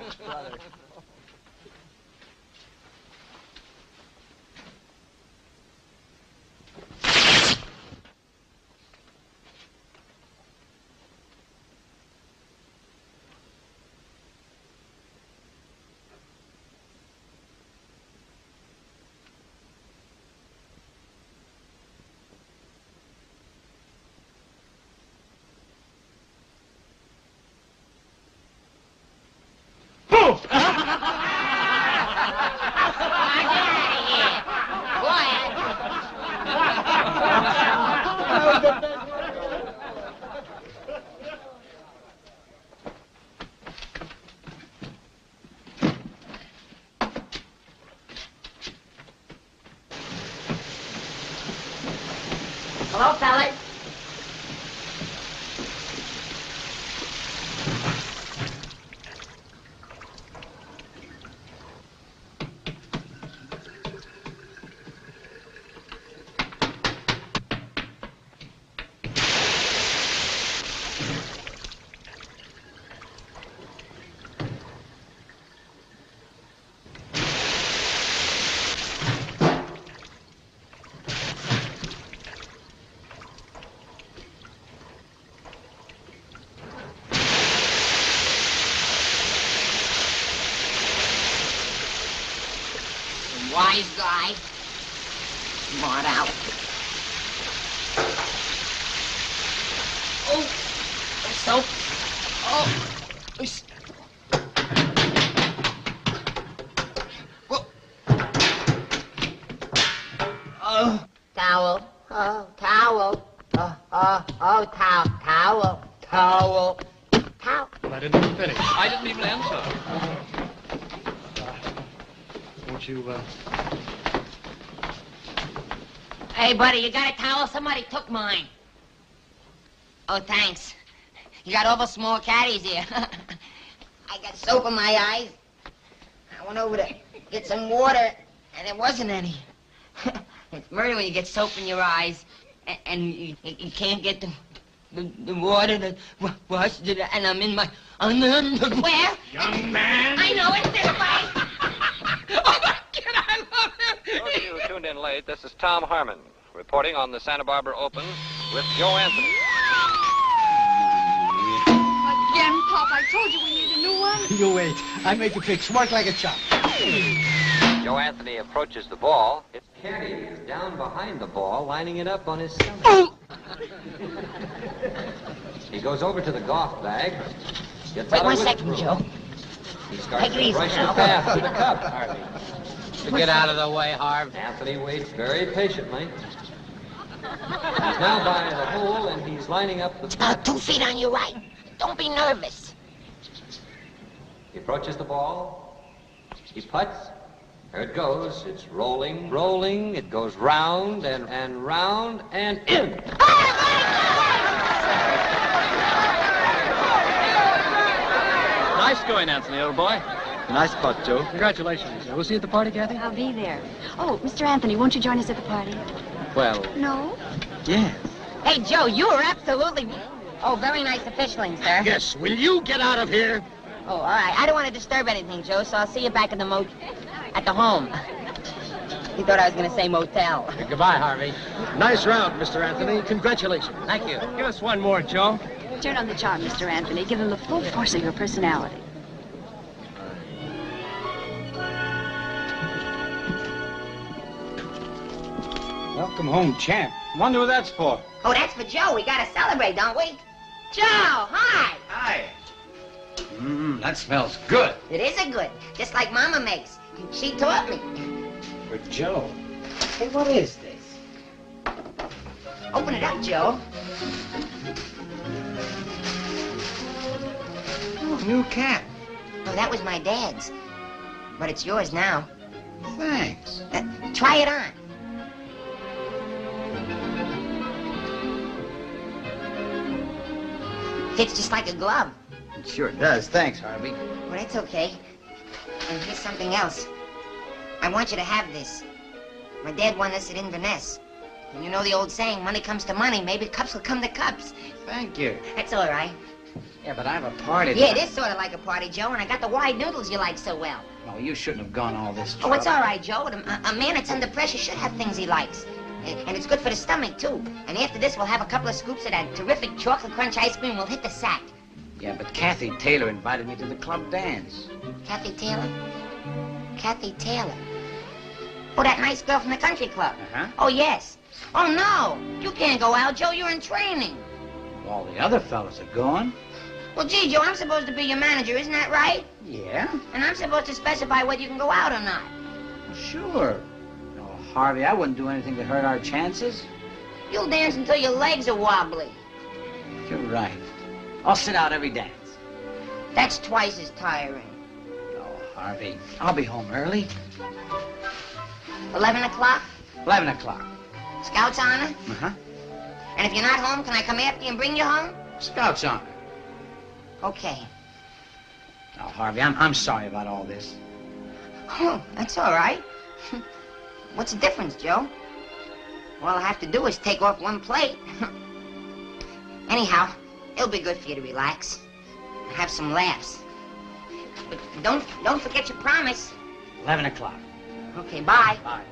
Speaker 1: side. Buddy, you got a towel? Somebody took mine. Oh, thanks. You got awful small caddies here. [LAUGHS] I got soap in my eyes. I went over to get some water, and there wasn't any. [LAUGHS] it's murder when you get soap in your eyes, and, and you, you can't get the, the, the water to wa- wash it, and I'm in my... I'm in the... Where?
Speaker 27: Young man.
Speaker 1: I know, it's this way. [LAUGHS]
Speaker 28: Those of you who tuned in late, this is Tom Harmon reporting on the Santa Barbara Open with Joe Anthony.
Speaker 29: Again, Pop, I told you we need a new one. [LAUGHS]
Speaker 4: You wait. I make you fix work like a chop.
Speaker 28: Joe Anthony approaches the ball. It's caddy is down behind the ball, lining it up on his stomach. [LAUGHS] he goes over to the golf bag. Gets
Speaker 1: Wait
Speaker 28: out
Speaker 1: one
Speaker 28: a
Speaker 1: second. Joe.
Speaker 28: He starts
Speaker 1: Take it
Speaker 28: to
Speaker 1: easy
Speaker 28: brush
Speaker 1: now.
Speaker 28: the path to the cup, Harvey.
Speaker 30: Get out of the way, Harv.
Speaker 28: Anthony waits very patiently. He's now by the hole and he's lining up the
Speaker 1: About two feet on your right. Don't be nervous.
Speaker 28: He approaches the ball. He puts. There it goes. It's rolling, rolling. It goes round and, and round and in.
Speaker 9: Nice going, Anthony, old boy.
Speaker 12: Nice putt, Joe.
Speaker 9: Congratulations. Uh, Was he at the party, Kathy?
Speaker 11: I'll be there. Oh, Mr. Anthony, won't you join us at the party?
Speaker 12: Well,
Speaker 29: No?
Speaker 12: Yes.
Speaker 1: Hey, Joe, you are absolutely... Oh, very nice officialing, sir.
Speaker 27: Yes, will you get out of here?
Speaker 1: Oh, all right. I don't want to disturb anything, Joe, so I'll see you back at the mo... at the home. [LAUGHS] He thought I was going to say motel.
Speaker 30: Goodbye, Harvey.
Speaker 27: Nice round, Mr. Anthony. Congratulations.
Speaker 30: Thank you.
Speaker 9: Give us one more, Joe.
Speaker 11: Turn on the charm, Mr. Anthony. Give him the full force of your personality.
Speaker 2: Welcome home, champ. Wonder what that's for.
Speaker 1: Oh, that's for Joe. We got to celebrate, don't we? Joe, hi.
Speaker 30: Hi. Mmm, that smells good.
Speaker 1: It is a good, just like Mama makes. She taught me.
Speaker 2: For Joe. Hey, what is this?
Speaker 1: Open it up, Joe.
Speaker 2: Oh, new cap.
Speaker 1: Oh, that was my dad's. But it's yours now.
Speaker 2: Thanks.
Speaker 1: Uh, try it on. Fits just like a glove.
Speaker 2: It sure does. Thanks, Harvey.
Speaker 1: Well, that's okay. And here's something else. I want you to have this. My dad won this at Inverness. And you know the old saying, money comes to money, maybe cups will come to cups.
Speaker 2: Thank you.
Speaker 1: That's all right.
Speaker 2: Yeah, but I have a party.
Speaker 1: Yeah, it is sort of like a party, Joe, and I got the wide noodles you like so well.
Speaker 2: No, you shouldn't have gone all this
Speaker 1: Oh, it's all right, Joe. A, a man that's under pressure should have things he likes. And it's good for the stomach, too. And after this, we'll have a couple of scoops of that terrific chocolate crunch ice cream. We'll hit the sack.
Speaker 2: Yeah, but Kathy Taylor invited me to the club dance.
Speaker 1: Kathy Taylor? Kathy Taylor. Oh, that nice girl from the country club.
Speaker 2: Uh-huh.
Speaker 1: Oh, yes. Oh, no. You can't go out, Joe. You're in training.
Speaker 2: All the other fellas are gone.
Speaker 1: Well, gee, Joe, I'm supposed to be your manager, isn't that right?
Speaker 2: Yeah?
Speaker 1: And I'm supposed to specify whether you can go out or not.
Speaker 2: Sure. Harvey, I wouldn't do anything to hurt our chances.
Speaker 1: You'll dance until your legs are wobbly.
Speaker 2: You're right. I'll sit out every dance.
Speaker 1: That's twice as tiring.
Speaker 2: Oh, Harvey, I'll be home early.
Speaker 1: 11 o'clock?
Speaker 2: 11 o'clock.
Speaker 1: Scouts honor?
Speaker 2: Uh-huh.
Speaker 1: And if you're not home, can I come after you and bring you home?
Speaker 2: Scouts honor.
Speaker 1: Okay.
Speaker 2: Oh, Harvey, I'm, I'm sorry about all this.
Speaker 1: Oh, that's all right. [LAUGHS] What's the difference, Joe? All I have to do is take off one plate. [LAUGHS] Anyhow, it'll be good for you to relax. and Have some laughs. But don't don't forget your promise.
Speaker 2: 11 o'clock.
Speaker 1: Okay, bye.
Speaker 2: Bye.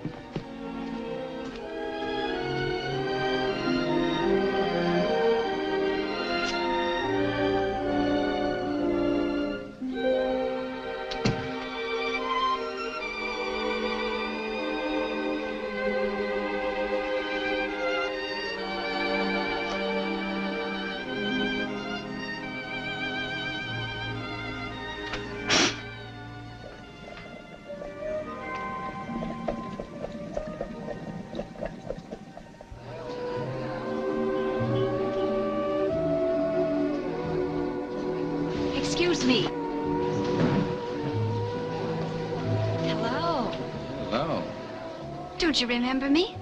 Speaker 11: Don't you remember me?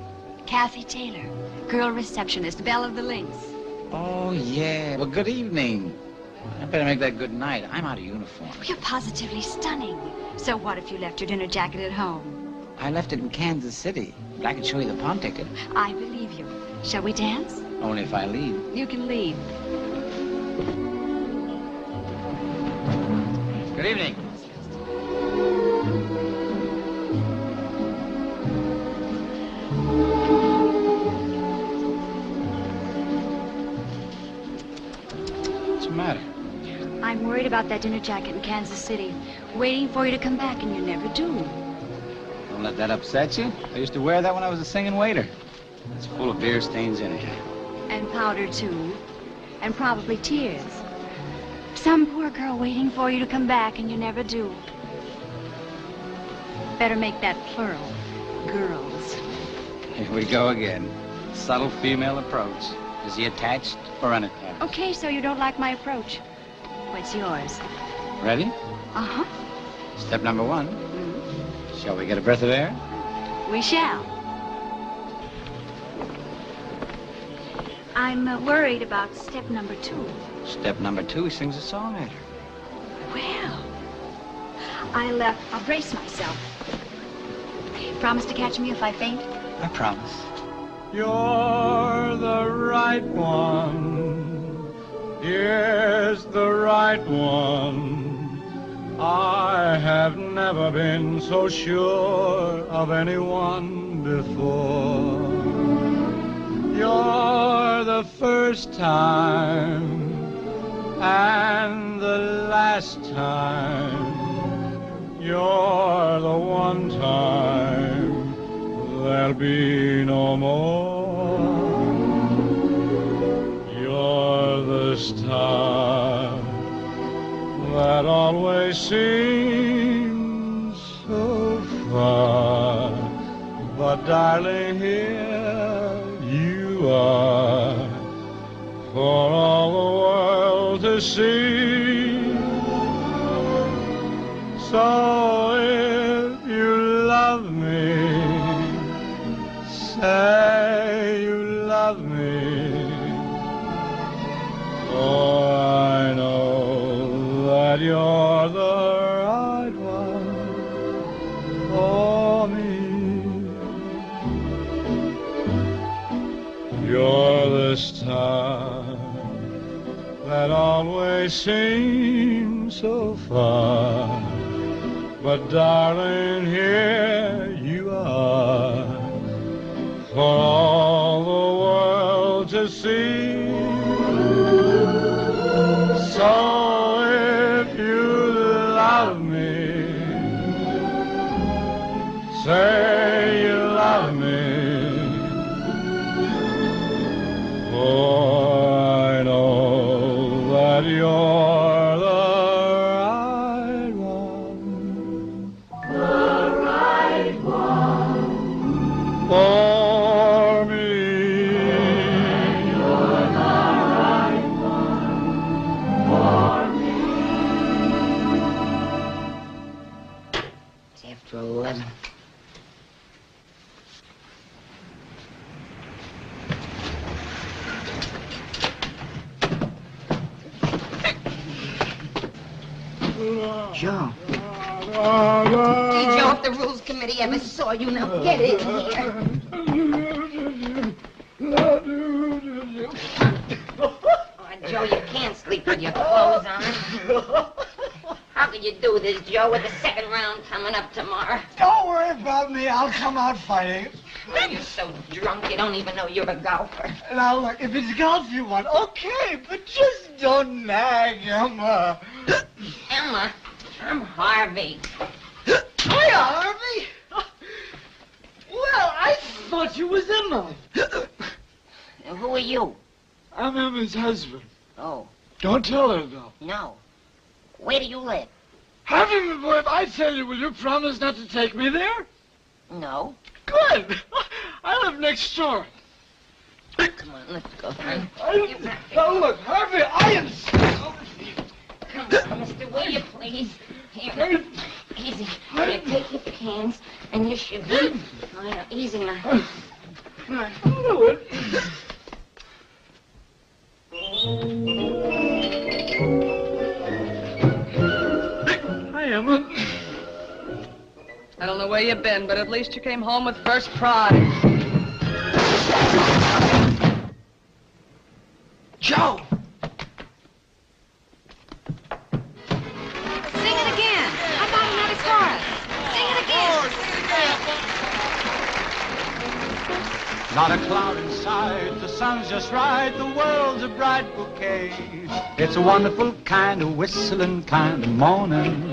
Speaker 11: Kathy Taylor, girl receptionist, Belle of the Links.
Speaker 2: Oh, yeah. Well, good evening. I better make that good night. I'm out of uniform.
Speaker 11: You're positively stunning. So what if you left your dinner jacket at home?
Speaker 2: I left it in Kansas City. But I can show you the pawn ticket.
Speaker 11: I believe you. Shall we dance?
Speaker 2: Only if I leave.
Speaker 11: You can leave.
Speaker 2: Good evening.
Speaker 11: Worried about that dinner jacket in Kansas City. Waiting for you to come back, and you never do.
Speaker 2: Don't let that upset you. I used to wear that when I was a singing waiter. It's full of beer stains in it.
Speaker 11: And powder, too. And probably tears. Some poor girl waiting for you to come back, and you never do. Better make that plural. Girls.
Speaker 2: Here we go again. Subtle female approach. Is he attached or unattached?
Speaker 11: Okay, so you don't like my approach. What's yours?
Speaker 2: Ready?
Speaker 11: Uh-huh.
Speaker 2: Step number one. Shall we get a breath of air?
Speaker 11: We shall. I'm uh, worried about step number two.
Speaker 2: Step number two, he sings a song at her.
Speaker 11: Well, I'll, uh, I'll brace myself. Promise to catch me if I faint?
Speaker 2: I promise.
Speaker 7: You're the right one. Yes, the right one. I have never been so sure of anyone before. You're the first time and the last time. You're the one time there'll be no more. Star that always seems so far. But darling, here you are for all the world to see. So if you love me, say I know that you're the right one for me. You're the star that always seems so far. But darling, here you are for all the world to see. So
Speaker 1: Joe, with the second round coming up tomorrow?
Speaker 31: Don't worry about me. I'll come out fighting.
Speaker 1: You're so drunk you don't even know you're a golfer.
Speaker 31: Now, look, if it's golf you want, okay, but just don't nag, Emma.
Speaker 1: Emma, I'm Harvey.
Speaker 31: Hi, Harvey. Well, I thought you was Emma.
Speaker 1: Who are you?
Speaker 31: I'm Emma's husband.
Speaker 1: Oh,
Speaker 31: Don't tell her, though.
Speaker 1: no. Where do you live?
Speaker 31: Harvey, boy, if I tell you, will you promise not to take me there?
Speaker 1: No.
Speaker 31: Good. [LAUGHS] I live next door.
Speaker 1: Come on, let's go.
Speaker 31: I, now, oh, look, Harvey, I am...
Speaker 1: Come on, Mr. will you please? Here, easy. Here, take your pants and your shoes. [GASPS] Oh, yeah, easy now. Come on. [LAUGHS]
Speaker 3: I don't know where you've been, but at least you came home with first prize.
Speaker 4: Joe!
Speaker 7: Not a cloud in sight, the sun's just right, the world's a bright bouquet. It's a wonderful kind of whistling kind of morning.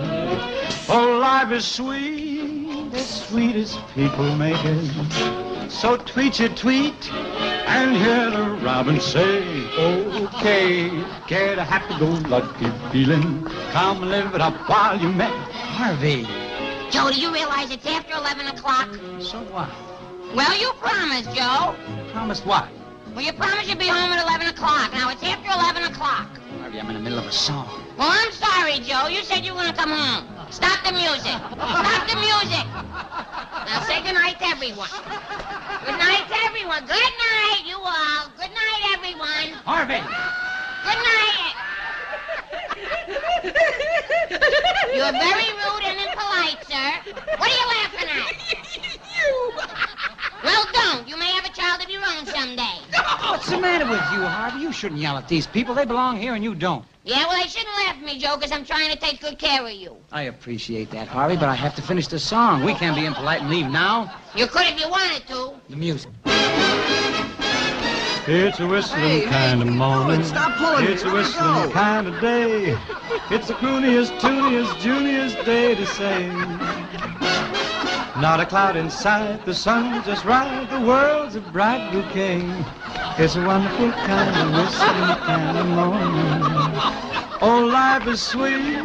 Speaker 7: Oh, life is sweet, as sweet as people make it. So tweet your tweet and hear the robin say, okay, get a happy-go-lucky feeling. Come live it up while you may. Harvey.
Speaker 1: Joe, do you realize it's after 11 o'clock?
Speaker 7: So what?
Speaker 1: Well, you promised, Joe.
Speaker 7: Promised what?
Speaker 1: Well, you promised you'd be home at 11 o'clock. Now, it's after 11 o'clock.
Speaker 7: Harvey, I'm in the middle of a song.
Speaker 1: Well, I'm sorry, Joe. You said you were going to come home. Stop the music. Stop the music. Now, say goodnight to everyone. Good night to everyone. Good night, you all. Good night, everyone.
Speaker 7: Harvey!
Speaker 1: Good night. You're very rude and impolite, sir. What are you laughing at? [LAUGHS] you. Well, don't. You may have a child of your own someday. [LAUGHS]
Speaker 2: What's the matter with you, Harvey? You shouldn't yell at these people. They belong here and you don't.
Speaker 1: Yeah, well, they shouldn't laugh at me, Joe, because I'm trying to take good care of you.
Speaker 2: I appreciate that, Harvey, but I have to finish the song. We can't be impolite and leave now.
Speaker 1: You could if you wanted to.
Speaker 2: The music.
Speaker 7: It's a whistling
Speaker 2: Hey, hey,
Speaker 7: kind of morning.
Speaker 2: stop pulling me.
Speaker 7: It's a
Speaker 2: Let
Speaker 7: whistling
Speaker 2: go.
Speaker 7: kind of day. It's the crooniest, tuniest, juniest day to say. Not a cloud in sight, the sun's just right, the world's a bright bouquet. It's a wonderful kind of whistling kind of morning. Oh, life is sweet,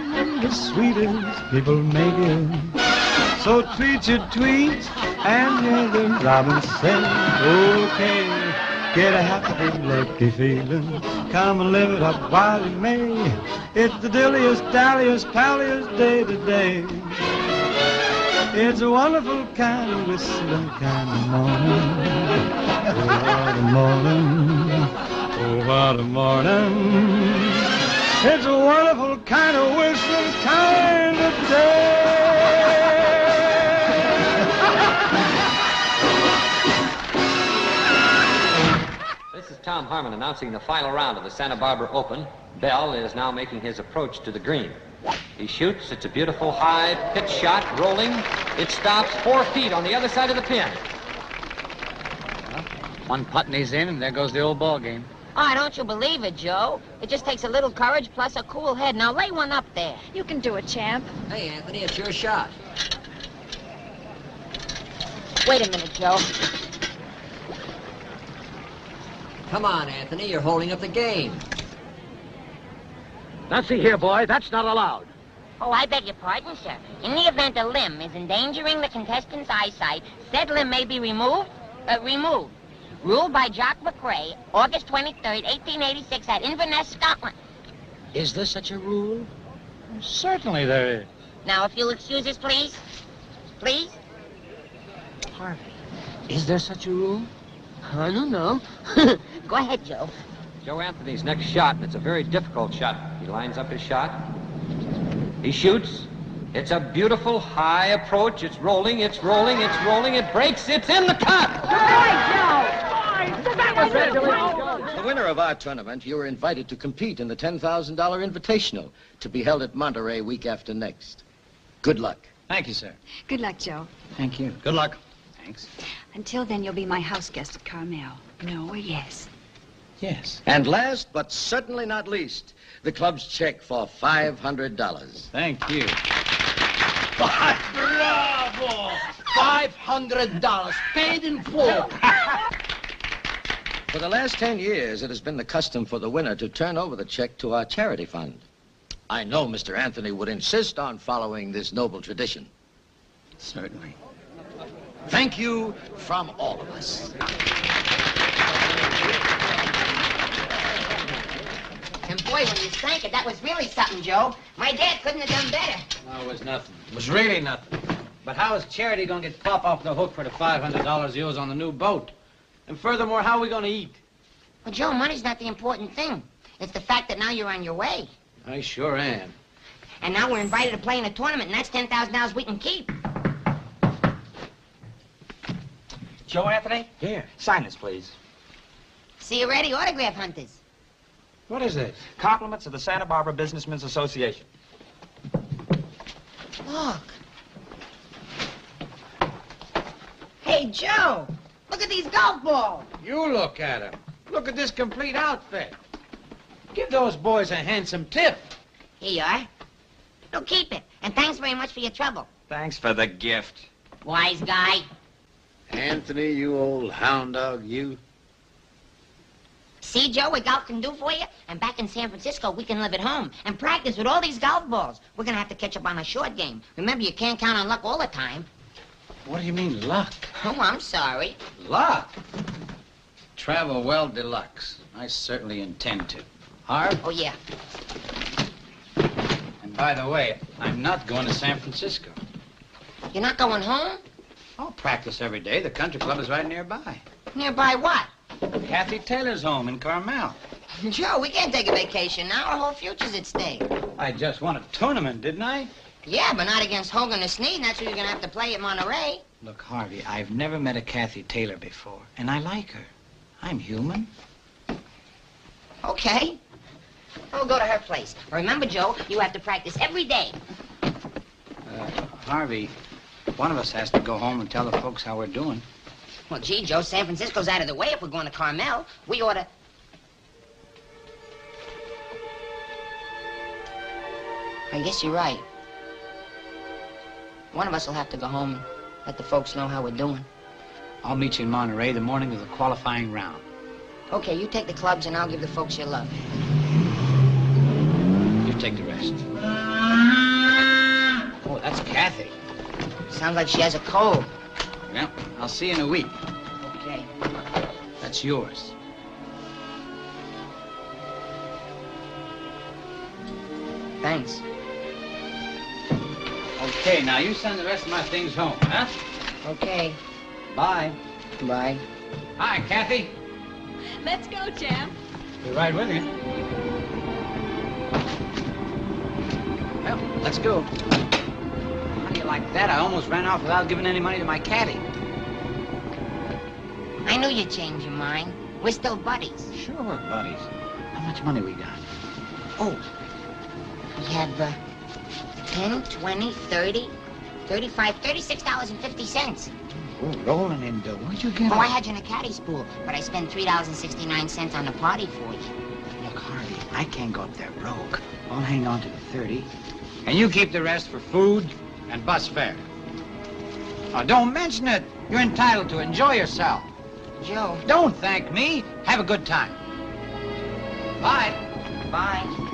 Speaker 7: the sweetest people make it. So tweet your tweet and hear the robin okay, get a happy, lucky feeling. Come and live it up while you may. It's the dilliest, dalliest, palliest day today. It's a wonderful kind of whistling kind of morning. Oh, what a morning. Oh, what a morning. It's a wonderful kind of whistling kind of day.
Speaker 28: This is Tom Harmon announcing the final round of the Santa Barbara Open. Bell is now making his approach to the green. He shoots. It's a beautiful high pitch shot, rolling. It stops four feet on the other side of the pin.
Speaker 2: One putt and he's in, and there goes the old ball game.
Speaker 1: Oh, ah, don't you believe it, Joe? It just takes a little courage plus a cool head. Now lay one up there.
Speaker 32: You can do it, champ.
Speaker 28: Hey, Anthony, it's your shot.
Speaker 1: Wait a minute, Joe.
Speaker 28: Come on, Anthony. You're holding up the game.
Speaker 4: Now, see here, boy, that's not allowed.
Speaker 1: Oh, I beg your pardon, sir. In the event a limb is endangering the contestant's eyesight, said limb may be removed, uh, removed. Ruled by Jock McRae, August 23rd, 1886, at Inverness, Scotland.
Speaker 4: Is there such a rule?
Speaker 2: Certainly there is.
Speaker 1: Now, if you'll excuse us, please. Please?
Speaker 4: Harvey, is there such a rule?
Speaker 1: I don't know. [LAUGHS] Go ahead, Joe.
Speaker 28: Joe Anthony's next shot, and it's a very difficult shot. He lines up his shot. He shoots. It's a beautiful high approach. It's rolling, it's rolling, it's rolling, it breaks, it's in the cup!
Speaker 27: The winner of our tournament, you are invited to compete in the $10,000 Invitational to be held at Monterey week after next. Good luck.
Speaker 2: Thank you, sir.
Speaker 32: Good luck, Joe.
Speaker 2: Thank you.
Speaker 27: Good luck.
Speaker 2: Thanks.
Speaker 32: Until then, you'll be my house guest at Carmel. No or yes?
Speaker 2: Yes.
Speaker 27: And last, but certainly not least, the club's check for $500.
Speaker 2: Thank you.
Speaker 4: Bravo! $500 paid in full.
Speaker 27: For the last 10 years, it has been the custom for the winner to turn over the check to our charity fund. I know Mr. Anthony would insist on following this noble tradition.
Speaker 2: Certainly.
Speaker 27: Thank you from all of us.
Speaker 1: Boy, Boy, when you sank it, that was really something, Joe. My dad couldn't have done better.
Speaker 2: No, it was nothing. It was really nothing. But how is Charity gonna get Pop off the hook for the $500 he owes on the new boat? And furthermore, how are we gonna eat?
Speaker 1: Well, Joe, money's not the important thing. It's the fact that now you're on your way.
Speaker 2: I sure am.
Speaker 1: And now we're invited to play in a tournament, and that's $10,000 we can keep.
Speaker 9: Joe Anthony?
Speaker 2: Here.
Speaker 9: Sign this, please.
Speaker 1: See you ready, autograph hunters.
Speaker 2: What is this?
Speaker 9: Compliments of the Santa Barbara Businessmen's Association.
Speaker 1: Look. Hey, Joe, look at these golf balls.
Speaker 2: You look at him. Look at this complete outfit. Give those boys a handsome tip.
Speaker 1: Here you are. No, keep it. And thanks very much for your trouble.
Speaker 9: Thanks for the gift.
Speaker 1: Wise guy.
Speaker 27: Anthony, you old hound dog, you.
Speaker 1: See, Joe, what golf can do for you? And back in San Francisco, we can live at home and practice with all these golf balls. We're going to have to catch up on a short game. Remember, you can't count on luck all the time.
Speaker 2: What do you mean, luck?
Speaker 1: Oh, I'm sorry.
Speaker 2: Luck? Travel well deluxe. I certainly intend to. Harv?
Speaker 1: Oh, yeah.
Speaker 2: And by the way, I'm not going to San Francisco.
Speaker 1: You're not going home?
Speaker 2: I'll practice every day. The country club is right nearby.
Speaker 1: Nearby what?
Speaker 2: Kathy Taylor's home in Carmel.
Speaker 1: Joe, we can't take a vacation now. Our whole future's at stake.
Speaker 2: I just won a tournament, didn't I?
Speaker 1: Yeah, but not against Hogan or Snead. That's who you're going to have to play at Monterey.
Speaker 2: Look, Harvey, I've never met a Kathy Taylor before, and I like her. I'm human.
Speaker 1: Okay. We'll go to her place. Remember, Joe, you have to practice every day.
Speaker 2: Uh, Harvey, one of us has to go home and tell the folks how we're doing.
Speaker 1: Well, gee, Joe, San Francisco's out of the way if we're going to Carmel. We ought to... I guess you're right. One of us will have to go home and let the folks know how we're doing.
Speaker 2: I'll meet you in Monterey the morning of the qualifying round.
Speaker 1: Okay, you take the clubs and I'll give the folks your love.
Speaker 2: You take the rest. Oh, that's Kathy.
Speaker 1: Sounds like she has a cold.
Speaker 2: Well, I'll see you in a week.
Speaker 1: Okay.
Speaker 2: That's yours.
Speaker 1: Thanks.
Speaker 2: Okay, now you send the rest of my things home, huh?
Speaker 1: Okay.
Speaker 2: Bye.
Speaker 1: Bye.
Speaker 2: Hi, Kathy.
Speaker 32: Let's go, champ.
Speaker 2: Be right with you. Well, let's go. How do you like that? I almost ran off without giving any money to my caddy.
Speaker 1: I knew you'd change your mind. We're still buddies.
Speaker 2: Sure, buddies. How much money we got?
Speaker 1: Oh, we have uh, 10, 20, 30, 35, $36.50.
Speaker 2: Oh, rolling in dough. Where'd you get
Speaker 1: Oh, I had you in a caddy spool, but I spent $3.69 on the party for you.
Speaker 2: Look, Harvey, I can't go up there broke. I'll hang on to the 30. And you keep the rest for food and bus fare. Oh, don't mention it. You're entitled to enjoy yourself.
Speaker 1: Joe.
Speaker 2: Don't thank me. Have a good time. Bye.
Speaker 1: Bye.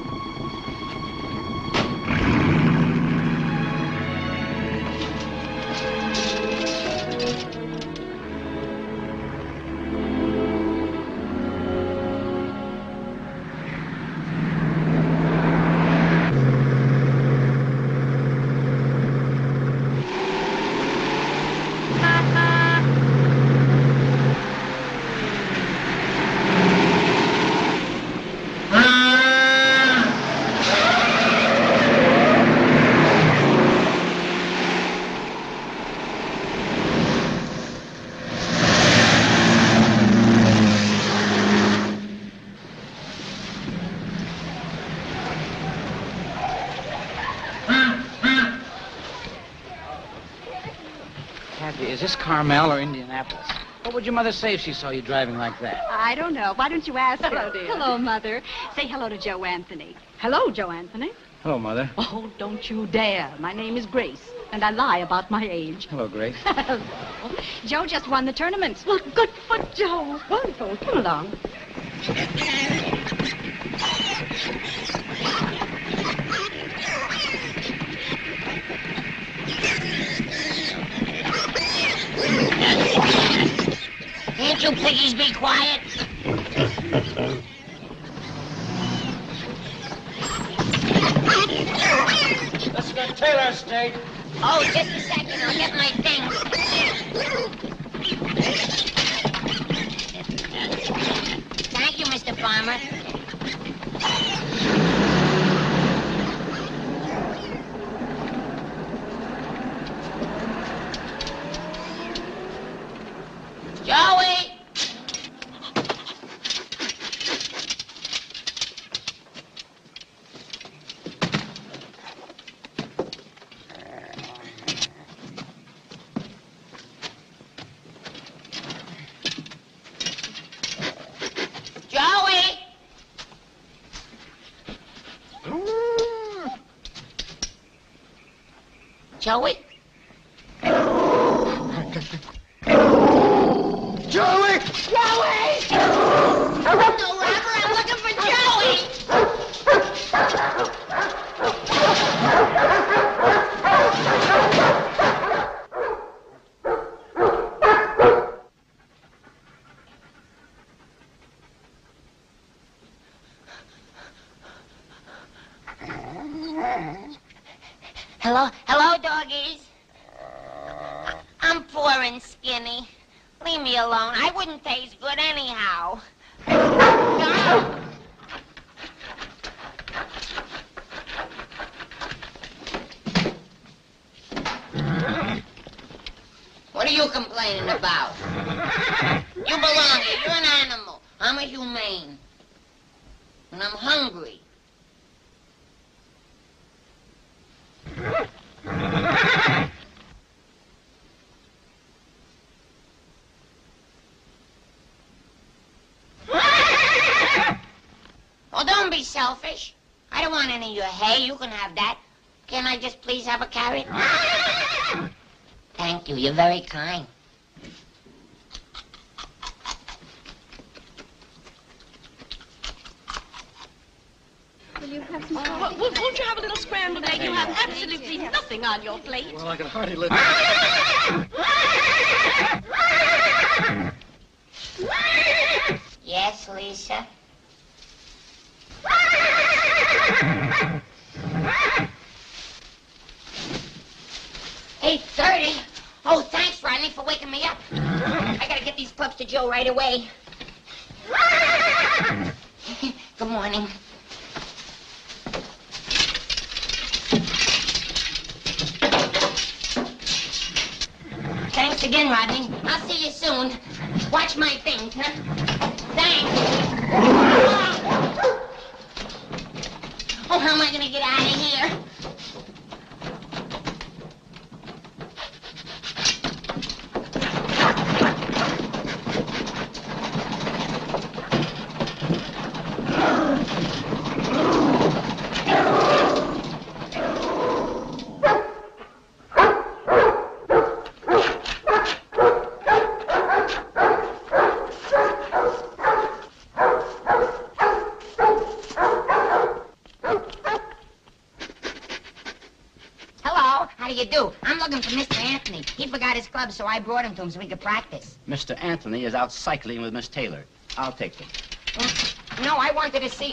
Speaker 2: Carmel or Indianapolis? What would your mother say if she saw you driving like that?
Speaker 32: I don't know. Why don't you ask
Speaker 6: Hello,
Speaker 32: her?
Speaker 6: dear.
Speaker 32: Hello, Mother. Say hello to Joe Anthony.
Speaker 6: Hello, Joe Anthony.
Speaker 2: Hello, Mother.
Speaker 6: Oh, don't you dare. My name is Grace, and I lie about my age.
Speaker 2: Hello, Grace. [LAUGHS]
Speaker 32: Joe just won the tournament.
Speaker 6: Well, good for Joe. Wonderful. Come along.
Speaker 1: Twiggies be quiet?
Speaker 2: Let's go Taylor State.
Speaker 1: Oh, just a second. I'll get my hay. You can have that. Can I just please have a carrot? Thank you. You're very kind.
Speaker 6: Will you have some oh, coffee? Won't, won't you have a little scrambled egg? You have absolutely nothing on your plate.
Speaker 23: Well, I can hardly live.
Speaker 1: Yes, Lisa? Eight thirty. Oh, thanks, Rodney, for waking me up. I gotta get these pups to Joe right away. [LAUGHS] Good morning. Thanks again, Rodney. I'll see you soon. Watch my things, huh? Thanks. Oh, how am I gonna get out of here? Hello, how do you do? I'm looking for Mr. Anthony. He forgot his club, so I brought him to him so we could practice.
Speaker 13: Mr. Anthony is out cycling with Miss Taylor. I'll take them.
Speaker 1: Mm, no, I wanted to see.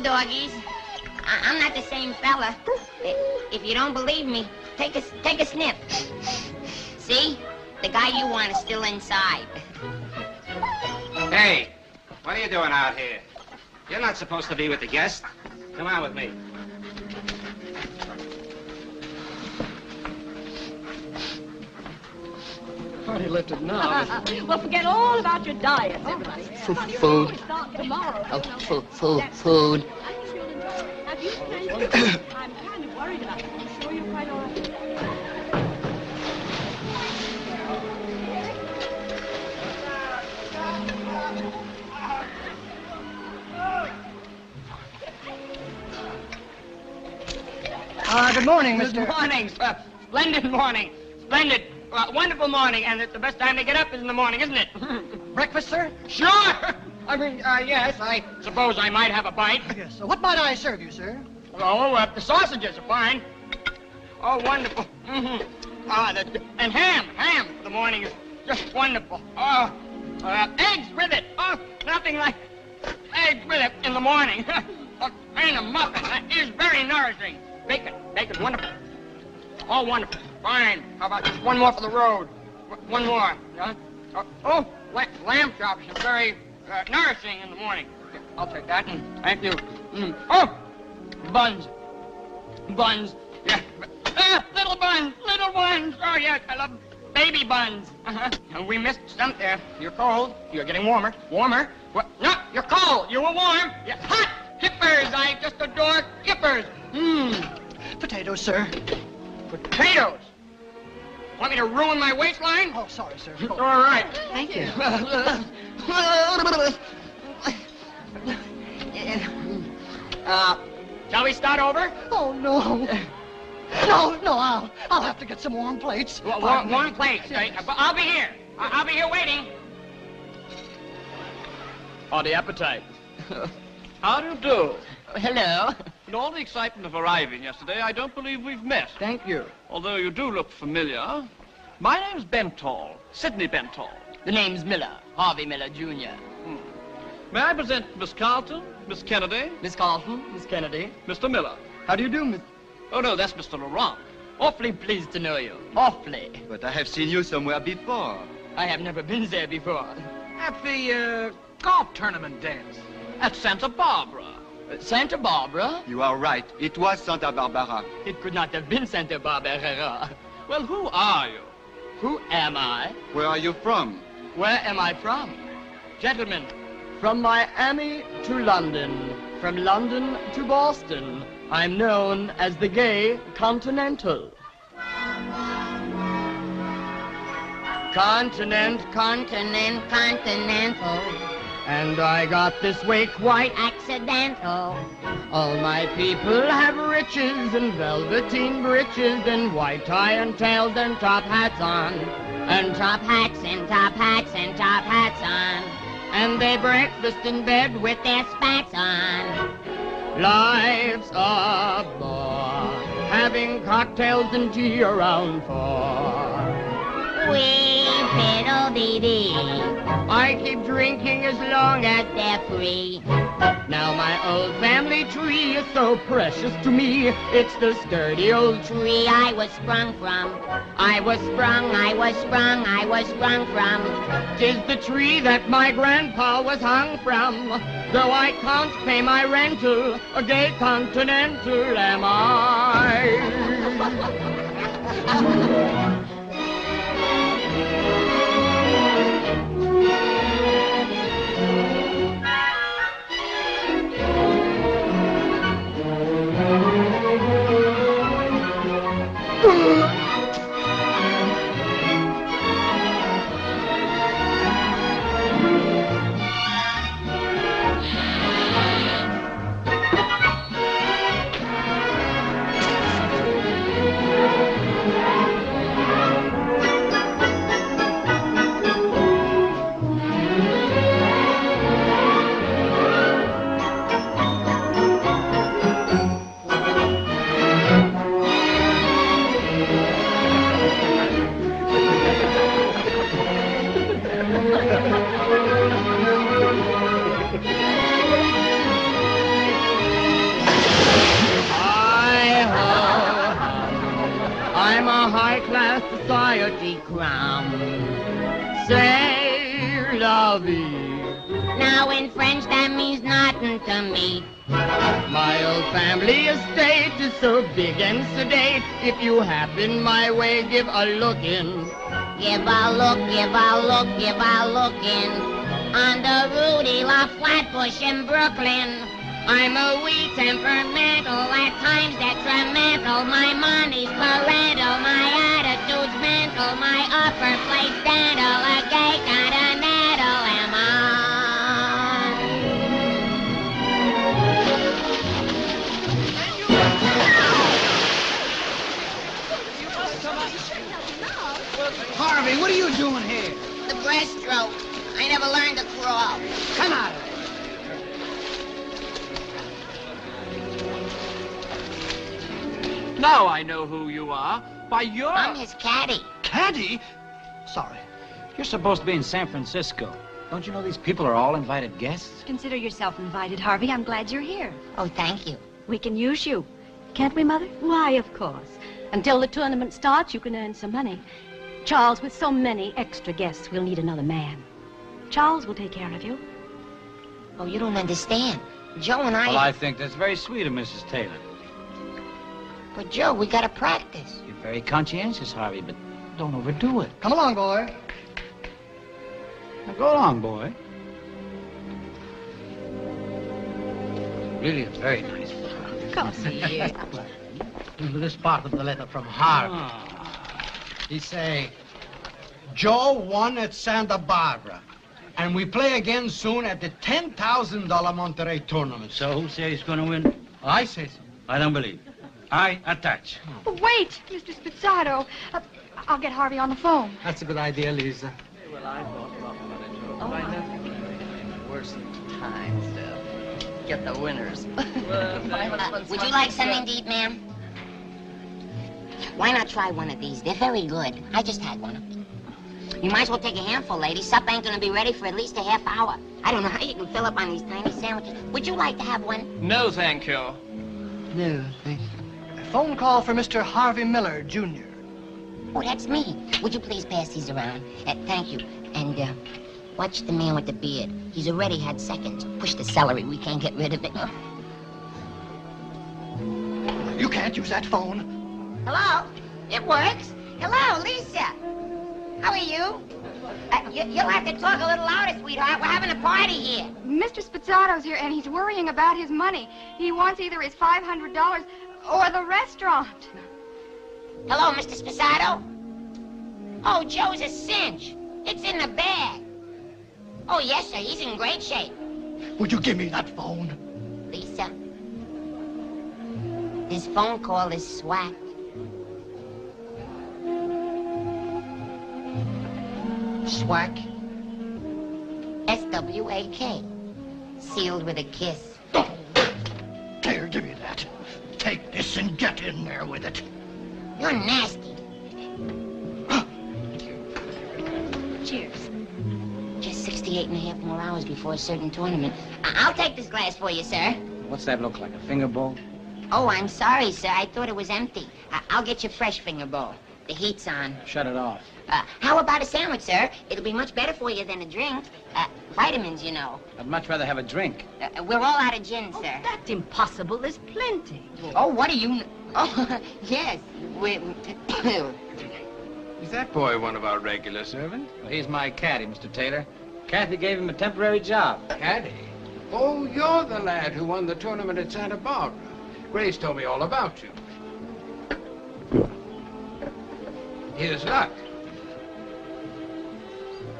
Speaker 1: Doggies. I- I'm not the same fella. If you don't believe me, take a take a sniff. See, the guy you want is still inside.
Speaker 2: Hey, what are you doing out here? You're not supposed to be with the guest. Come on with me.
Speaker 23: Hardly lifted now. [LAUGHS]
Speaker 6: well, forget all about your diet, everybody.
Speaker 1: Food.
Speaker 6: Start tomorrow.
Speaker 1: Oh, food, food, food. [COUGHS]
Speaker 6: I'm kind of worried about you. I'm sure you're quite all right.
Speaker 21: Uh, good morning, Mr. Good morning. Uh, splendid morning. Splendid. Uh, wonderful morning. And it's the best time to get up is in the morning, isn't it? [LAUGHS] Breakfast, sir? Sure. I mean, uh, yes, I suppose I might have a bite. Yes.
Speaker 33: What might I serve you, sir?
Speaker 21: Oh, uh, the sausages are fine. Oh, wonderful. Mm-hmm. Ah, the, and ham, ham for the morning is just wonderful. Oh, uh, eggs with it. Oh, nothing like eggs with it in the morning. [LAUGHS] a kind of muffin. That is very nourishing. Bacon, bacon, wonderful. Oh, wonderful. Fine. How about just one more for the road? One more. Yeah? Uh, oh, la- lamb chops are very uh, nourishing in the morning. Yeah, I'll take that. Mm, thank you. Mm. Oh, buns. Buns. Yeah. Ah, little buns, little ones. Oh, yes, I love baby buns. Uh-huh. We missed some there. You're cold. You're getting warmer. Warmer. What? No, you're cold. You were warm. You're hot. Kippers. I just adore kippers. Mmm.
Speaker 33: Potatoes, sir.
Speaker 21: Potatoes. Want me to ruin my waistline?
Speaker 33: Oh, sorry, sir.
Speaker 21: All right.
Speaker 33: Thank you. [LAUGHS]
Speaker 21: Uh, shall we start over?
Speaker 33: Oh, no. No, no, I'll, I'll have to get some warm plates.
Speaker 21: Wa- Warm, warm plates. But I'll be here. I- I'll be here waiting.
Speaker 9: Hearty appetite. [LAUGHS] How do you do?
Speaker 21: Hello.
Speaker 9: In all the excitement of arriving yesterday, I don't believe we've met.
Speaker 21: Thank you.
Speaker 9: Although you do look familiar. My name's Bentall, Sidney Bentall.
Speaker 21: The name's Miller, Harvey Miller, Jr.
Speaker 9: May I present Miss Carlton, Miss Kennedy?
Speaker 21: Miss Carlton, Miss Kennedy.
Speaker 9: Mr. Miller.
Speaker 21: How do you do, Miss?
Speaker 9: Oh, no, that's Mr. Laurent.
Speaker 21: Awfully pleased to know you. Awfully.
Speaker 12: But I have seen you somewhere before.
Speaker 21: I have never been there before.
Speaker 9: At the uh, golf tournament dance at Santa Barbara.
Speaker 21: Uh, Santa Barbara?
Speaker 12: You are right. It was Santa Barbara.
Speaker 21: It could not have been Santa Barbara.
Speaker 9: Well, who are you?
Speaker 21: Who am I?
Speaker 12: Where are you from?
Speaker 21: Where am I from? Gentlemen, from Miami to London, from London to Boston, I'm known as the gay Continental. Continent, continent, continental. And I got this way quite accidental. All my people have riches and velveteen breeches and white tie and tails and top hats on. And top hats and top hats and top hats on. And they breakfast in bed with their spats on. Life's a bore, having cocktails and tea around four. Wee fiddle dee dee. I keep drinking as long as they're free. Now my old family tree is so precious to me. It's the sturdy old tree I was sprung from. I was sprung, I was sprung, I was sprung from. Tis the tree that my grandpa was hung from. Though I can't pay my rental, a gay continental am I. [LAUGHS] to me. My old family estate is so big and sedate. If you happen my way, give a look in. Give a look, give a look, give a look in. On the Rue de la Flatbush in Brooklyn.
Speaker 1: I'm a wee temperamental, at times detrimental. My money's parental, my attitude's mental, my upper plate's dental, a gay breaststroke. I never learned to crawl.
Speaker 4: Come out.
Speaker 9: Now I know who you are. Why, you're...
Speaker 1: I'm his caddy.
Speaker 9: Caddy?
Speaker 2: Sorry. You're supposed to be in San Francisco. Don't you know these people are all invited guests?
Speaker 32: Consider yourself invited, Harvey. I'm glad you're here.
Speaker 1: Oh, thank you.
Speaker 32: We can use you. Can't we, Mother?
Speaker 6: Why, of course. Until the tournament starts, you can earn some money. Charles, with so many extra guests, we'll need another man. Charles will take care of you.
Speaker 1: Oh, you don't understand. Joe and I...
Speaker 2: Well, I think that's very sweet of Mrs. Taylor.
Speaker 1: But, Joe, we gotta practice.
Speaker 2: You're very conscientious, Harvey, but don't overdo it.
Speaker 33: Come along, boy.
Speaker 2: Now, go along, boy. Really a very nice flower.
Speaker 6: Of course he is.
Speaker 4: This part of the letter from Harvey. Ah. He say, Joe won at Santa Barbara, and we play again soon at the $10,000 Monterey tournament.
Speaker 13: So who says he's going to win?
Speaker 4: I say so.
Speaker 13: I don't believe. it. I attach.
Speaker 11: Oh, wait, Mr. Spizzato. Uh, I'll get Harvey on the phone.
Speaker 4: That's a good idea, Lisa.
Speaker 3: Well, I thought about it. I know. Worse than times, Deb. Get the winners.
Speaker 1: Uh, [LAUGHS] would you like something to eat, ma'am? Why not try one of these? They're very good. I just had one. You might as well take a handful, lady. Supper ain't gonna be ready for at least a half hour. I don't know how you can fill up on these tiny sandwiches. Would you like to have one?
Speaker 9: No, thank you.
Speaker 33: No, thank you. A phone call for Mr. Harvey Miller, Jr.
Speaker 1: Oh, that's me. Would you please pass these around? Uh, thank you. And, uh, watch the man with the beard. He's already had seconds. Push the celery. We can't get rid of it.
Speaker 33: You can't use that phone.
Speaker 1: Hello? It works. Hello, Lisa. How are you? Uh, you you'll have to talk a little louder, sweetheart. We're having a party here.
Speaker 11: Mr. Spizzato's here, and he's worrying about his money. He wants either his $500 or the restaurant.
Speaker 1: Hello, Mr. Spizzato. Oh, Joe's a cinch. It's in the bag. Oh, yes, sir. He's in great shape.
Speaker 33: Would you give me that phone?
Speaker 1: Lisa, this phone call is swag.
Speaker 33: Swack?
Speaker 1: S-W-A-K. Sealed with a kiss.
Speaker 33: Here, give me that. Take this and get in there with it.
Speaker 1: You're nasty.
Speaker 6: Cheers.
Speaker 1: Just 68 and a half more hours before a certain tournament. I- I'll take this glass for you, sir.
Speaker 2: What's that look like, a finger bowl?
Speaker 1: Oh, I'm sorry, sir. I thought it was empty. I- I'll get you a fresh finger bowl. The heat's on.
Speaker 2: Shut it off.
Speaker 1: Uh, how about a sandwich, sir? It'll be much better for you than a drink. Uh, vitamins, you know.
Speaker 2: I'd much rather have a drink.
Speaker 1: Uh, we're all out of gin, sir.
Speaker 6: That's impossible. There's plenty.
Speaker 1: Oh, what do you... Oh, [LAUGHS] yes. We... [COUGHS]
Speaker 22: Is that boy one of our regular servants?
Speaker 2: Well, he's my caddy, Mr. Taylor. Kathy gave him a temporary job.
Speaker 22: Caddy? Oh, you're the lad who won the tournament at Santa Barbara. Grace told me all about you. Here's luck.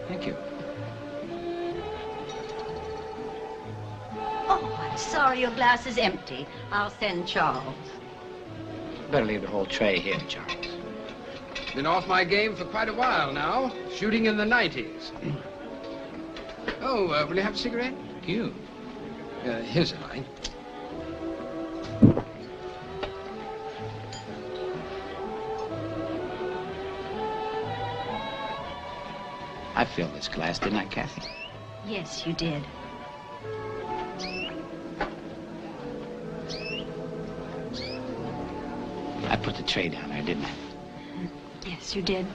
Speaker 2: Thank you.
Speaker 6: Oh, I'm sorry your glass is empty. I'll send Charles.
Speaker 2: Better leave the whole tray here, Charles.
Speaker 22: Been off my game for quite a while now, shooting in the 90s. Oh, uh, will you have a cigarette?
Speaker 2: You?
Speaker 22: Uh, here's a line.
Speaker 2: I filled this glass, didn't I, Kathy?
Speaker 6: Yes, you did.
Speaker 2: I put the tray down there, didn't I?
Speaker 6: Yes, you did.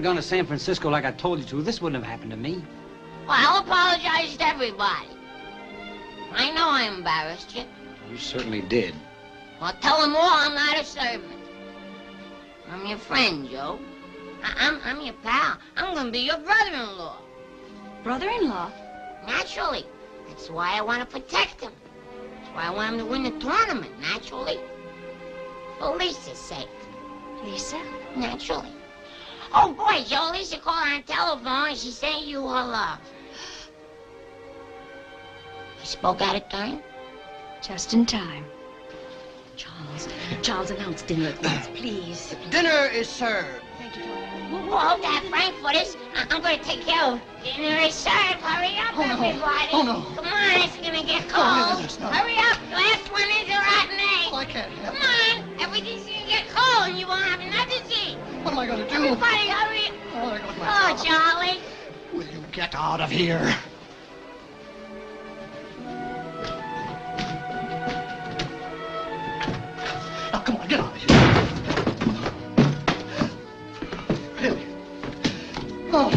Speaker 2: Have gone to San Francisco like I told you to, this wouldn't have happened to me.
Speaker 1: Well, I'll apologize to everybody. I know I embarrassed you.
Speaker 2: You certainly did.
Speaker 1: Well, tell them all I'm not a servant. I'm your friend, Joe. I- I'm, I'm your pal. I'm gonna be your brother-in-law.
Speaker 11: Brother-in-law?
Speaker 1: Naturally. That's why I want to protect him. That's why I want him to win the tournament, naturally. For Lisa's sake.
Speaker 11: Lisa?
Speaker 1: Naturally. Oh, boy, Joe, Lisa called on the telephone and she said you were love. You spoke out of time?
Speaker 11: Just in time. Charles, Charles, announce dinner at once, [CLEARS THROAT] please.
Speaker 33: Dinner is served.
Speaker 1: Well, hold that Frankfurters. I- I'm going to take care of dinner is served. Hurry up,
Speaker 33: Oh, no.
Speaker 1: everybody.
Speaker 33: Oh, no.
Speaker 1: Come on, it's going to get cold.
Speaker 33: Oh,
Speaker 1: cold.
Speaker 33: no, it's not.
Speaker 1: Hurry up. Last one is a rotten egg.
Speaker 33: Oh, I can't have
Speaker 1: Come on. Everything's going to get cold and you won't have nothing to eat.
Speaker 33: What am I going to do?
Speaker 1: Everybody, hurry.
Speaker 33: Oh, there goes my
Speaker 1: Oh,
Speaker 33: job.
Speaker 1: Charlie.
Speaker 33: Will you get out of here? Now, come on, get out of here. Really? Oh,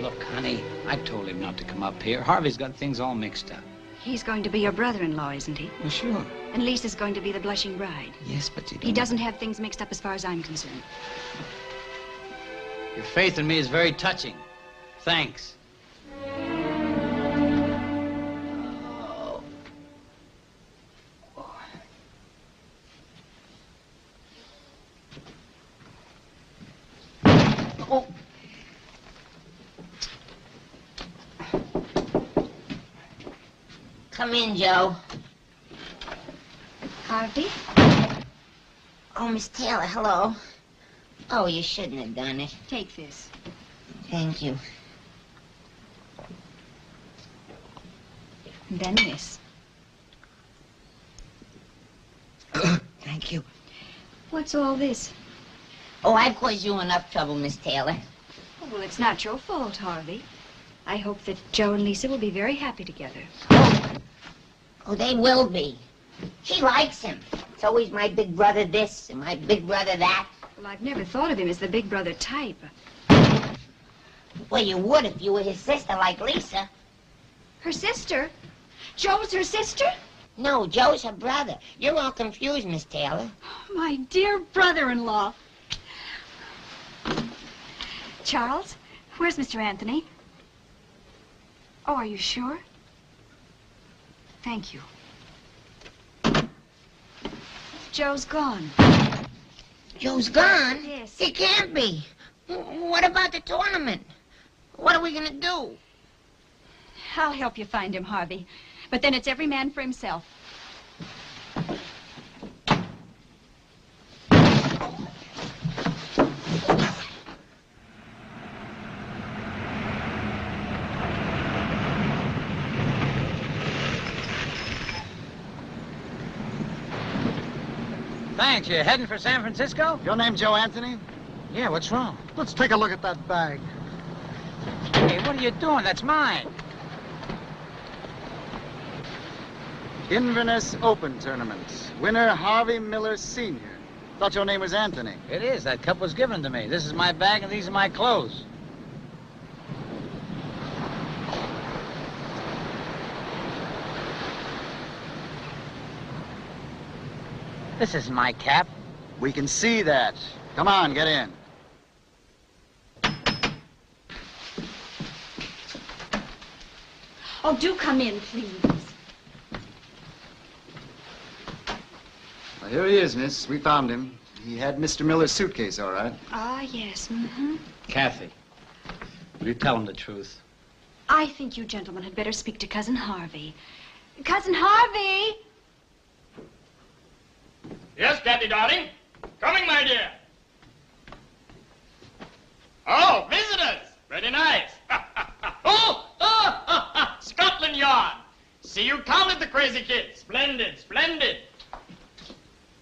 Speaker 2: Look, honey, I told him not to come up here. Harvey's got things all mixed up.
Speaker 11: He's going to be your brother-in-law, isn't he?
Speaker 2: Well, sure.
Speaker 11: And Lisa's going to be the blushing bride.
Speaker 2: Yes, but you
Speaker 11: He doesn't have things mixed up as far as I'm concerned.
Speaker 2: Your faith in me is very touching. Thanks.
Speaker 33: oh.
Speaker 1: Come in, Joe.
Speaker 11: Harvey?
Speaker 1: Oh, Miss Taylor, hello. Oh, you shouldn't have done it.
Speaker 11: Take this.
Speaker 1: Thank you.
Speaker 11: And then this. [COUGHS]
Speaker 1: Thank you.
Speaker 11: What's all this?
Speaker 1: Oh, I've caused you enough trouble, Miss Taylor.
Speaker 11: Oh, well, it's not your fault, Harvey. I hope that Joe and Lisa will be very happy together.
Speaker 1: Oh, oh they will be. She likes him. It's always my big brother this and my big brother that.
Speaker 11: Well, I've never thought of him as the big brother type.
Speaker 1: Well, you would if you were his sister like Lisa.
Speaker 11: Her sister? Joe's her sister?
Speaker 1: No, Joe's her brother. You're all confused, Miss Taylor.
Speaker 11: Oh, my dear brother-in-law. Charles, where's Mr. Anthony? Oh, are you sure? Thank you. Joe's gone.
Speaker 1: Joe's gone?
Speaker 11: Yes.
Speaker 1: He can't be. What about the tournament? What are we gonna do?
Speaker 11: I'll help you find him, Harvey. But then it's every man for himself.
Speaker 2: You heading for San Francisco?
Speaker 12: Your name Joe Anthony?
Speaker 2: Yeah, what's wrong?
Speaker 12: Let's take a look at that bag.
Speaker 2: Hey, what are you doing? That's mine.
Speaker 12: Inverness Open Tournament. Winner Harvey Miller Sr. Thought your name was Anthony.
Speaker 2: It is. That cup was given to me. This is my bag and these are my clothes. This is my cap.
Speaker 12: We can see that. Come on, get in.
Speaker 11: Oh, do come in, please.
Speaker 12: Well, here he is, miss. We found him. He had Mr. Miller's suitcase, all right.
Speaker 11: Ah, yes. Mm-hmm.
Speaker 2: Kathy, will you tell him the truth?
Speaker 11: I think you gentlemen had better speak to Cousin Harvey. Cousin Harvey!
Speaker 21: Yes, Daddy, darling. Coming, my dear. Oh, visitors. Very nice. [LAUGHS] oh, oh, [LAUGHS] Scotland Yard. See you counted the crazy kid. Splendid, splendid.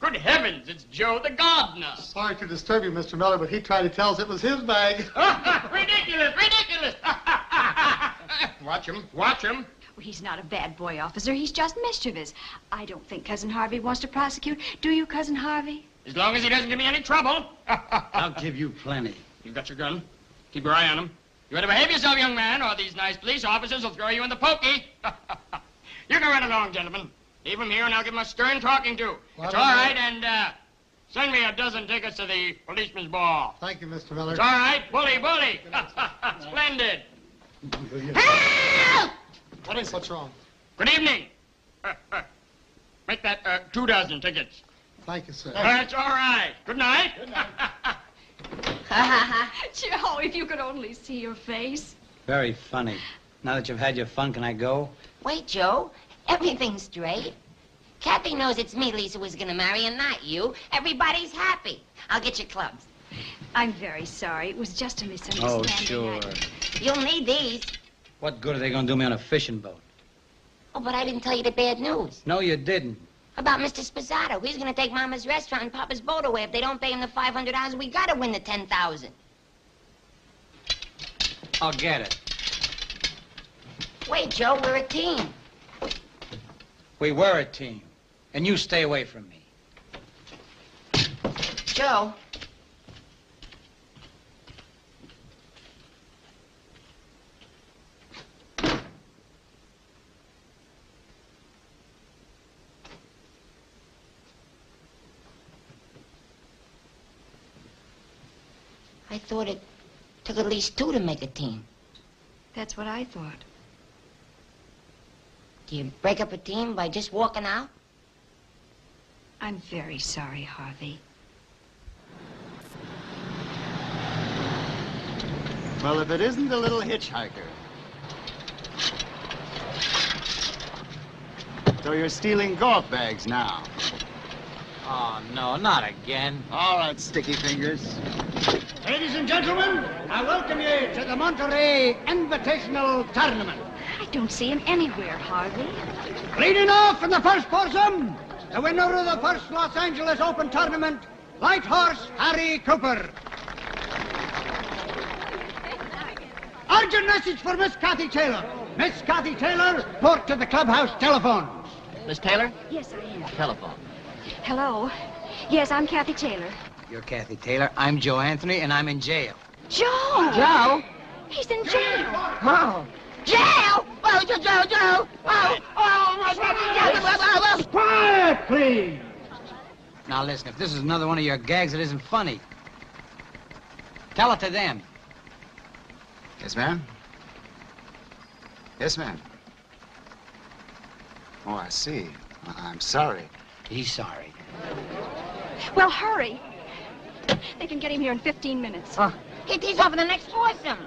Speaker 21: Good heavens, it's Joe the gardener.
Speaker 34: Sorry to disturb you, Mr. Miller, but he tried to tell us it was his bag. [LAUGHS]
Speaker 21: ridiculous, ridiculous. watch him, watch him.
Speaker 11: Well, he's not a bad boy, officer. He's just mischievous. I don't think Cousin Harvey wants to prosecute. Do you, Cousin Harvey?
Speaker 21: As long as he doesn't give me any trouble. [LAUGHS]
Speaker 4: I'll give you plenty.
Speaker 21: You've got your gun. Keep your eye on him. You better behave yourself, young man, or these nice police officers will throw you in the pokey. [LAUGHS] you can run along, gentlemen. Leave him here, and I'll give him a stern talking to.
Speaker 34: Well,
Speaker 21: it's all right, and uh, send me a dozen tickets to the policeman's ball.
Speaker 34: Thank you, Mr. Miller.
Speaker 21: It's all right. Bully, bully. [LAUGHS] Splendid.
Speaker 34: What is? What's wrong?
Speaker 21: Good evening. [LAUGHS] Make that uh, two dozen tickets.
Speaker 34: Thank you, sir.
Speaker 21: That's all right. Good night. Good night. [LAUGHS]
Speaker 11: Joe, if you could only see your face.
Speaker 2: Very funny. Now that you've had your fun, can I go?
Speaker 1: Wait, Joe. Everything's straight. Kathy knows it's me Lisa was gonna marry and not you. Everybody's happy. I'll get your clubs.
Speaker 11: I'm very sorry. It was just a misunderstanding.
Speaker 2: Oh, sure.
Speaker 1: You'll need these.
Speaker 2: What good are they going to do me on a fishing boat?
Speaker 1: Oh, but I didn't tell you the bad news.
Speaker 2: No, you didn't.
Speaker 1: About Mr. Spazzato. He's gonna take Mama's restaurant and Papa's boat away. If they don't pay him the $500, we gotta win the 10000
Speaker 2: I'll get it.
Speaker 1: Wait, Joe, we're a team.
Speaker 2: We were a team. And you stay away from me.
Speaker 1: Joe. I thought it took at least two to make a team.
Speaker 11: That's what I thought.
Speaker 1: Do you break up a team by just walking out?
Speaker 11: I'm very sorry, Harvey.
Speaker 12: Well, if it isn't the little hitchhiker. So you're stealing golf bags now.
Speaker 7: Oh, no, not again.
Speaker 12: All right, sticky fingers.
Speaker 4: Ladies and gentlemen, I welcome you to the Monterey Invitational Tournament.
Speaker 11: I don't see him anywhere, Harvey.
Speaker 4: Leading off in the first foursome, the winner of the first Los Angeles Open Tournament, Light Horse Harry Cooper. Urgent message for Miss Kathy Taylor. Miss Kathy Taylor, port to the clubhouse telephone.
Speaker 2: Miss Taylor?
Speaker 11: Yes, I am.
Speaker 2: Telephone.
Speaker 11: Hello. Yes, I'm Kathy Taylor.
Speaker 2: You're Kathy Taylor. I'm Joe Anthony, and I'm in jail.
Speaker 11: Joe!
Speaker 1: Joe?
Speaker 11: He's in jail.
Speaker 1: Oh. Joe! Oh, Joe, Joe, Joe! Oh, oh, my God!
Speaker 4: Quiet, please.
Speaker 2: Now listen, if this is another one of your gags, it isn't funny. Tell it to them.
Speaker 12: Yes, ma'am? Yes, ma'am. Oh, I see. I- I'm sorry.
Speaker 2: He's sorry.
Speaker 11: Well, hurry. They can get him here in 15 minutes.
Speaker 1: He tees off in the next foursome.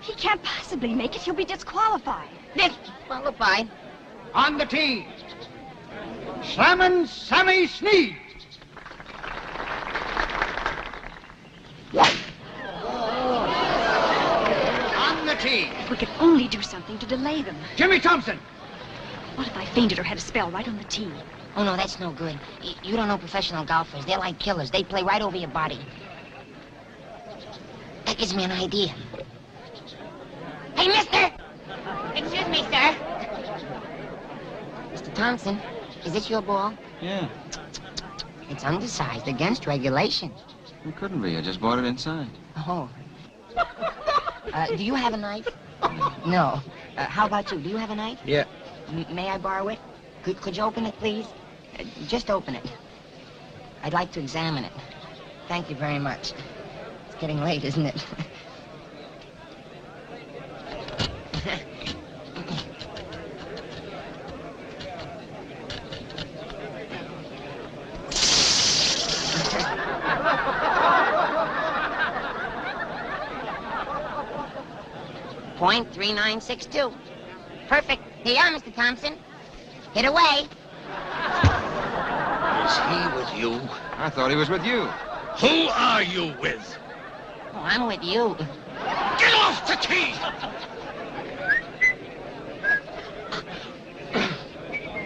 Speaker 11: He can't possibly make it. He'll be disqualified.
Speaker 1: Disqualified?
Speaker 4: On the tee, Slammin' Sammy Snead. On the tee,
Speaker 11: If we could only do something to delay them.
Speaker 4: Jimmy Thomson.
Speaker 11: What if I fainted or had a spell right on the tee?
Speaker 1: Oh, no, that's no good. You don't know professional golfers. They're like killers. They play right over your body. That gives me an idea. Hey, mister! Excuse me, sir. Mr. Thomson, is this your ball?
Speaker 7: Yeah.
Speaker 1: It's undersized against regulation.
Speaker 7: It couldn't be. I just bought it inside.
Speaker 1: Oh. Uh, do you have a knife? No. Uh, how about you? Do you have a knife?
Speaker 2: Yeah.
Speaker 1: M- may I borrow it? Could, could you open it, please? Just open it. I'd like to examine it. Thank you very much. It's getting late, isn't it? Point three nine six two. Perfect. Here you are, Mr. Thomson. Hit away.
Speaker 4: Is he with you?
Speaker 12: I thought he was with you.
Speaker 4: Who are you with?
Speaker 1: Oh, I'm with you.
Speaker 4: Get off the tee!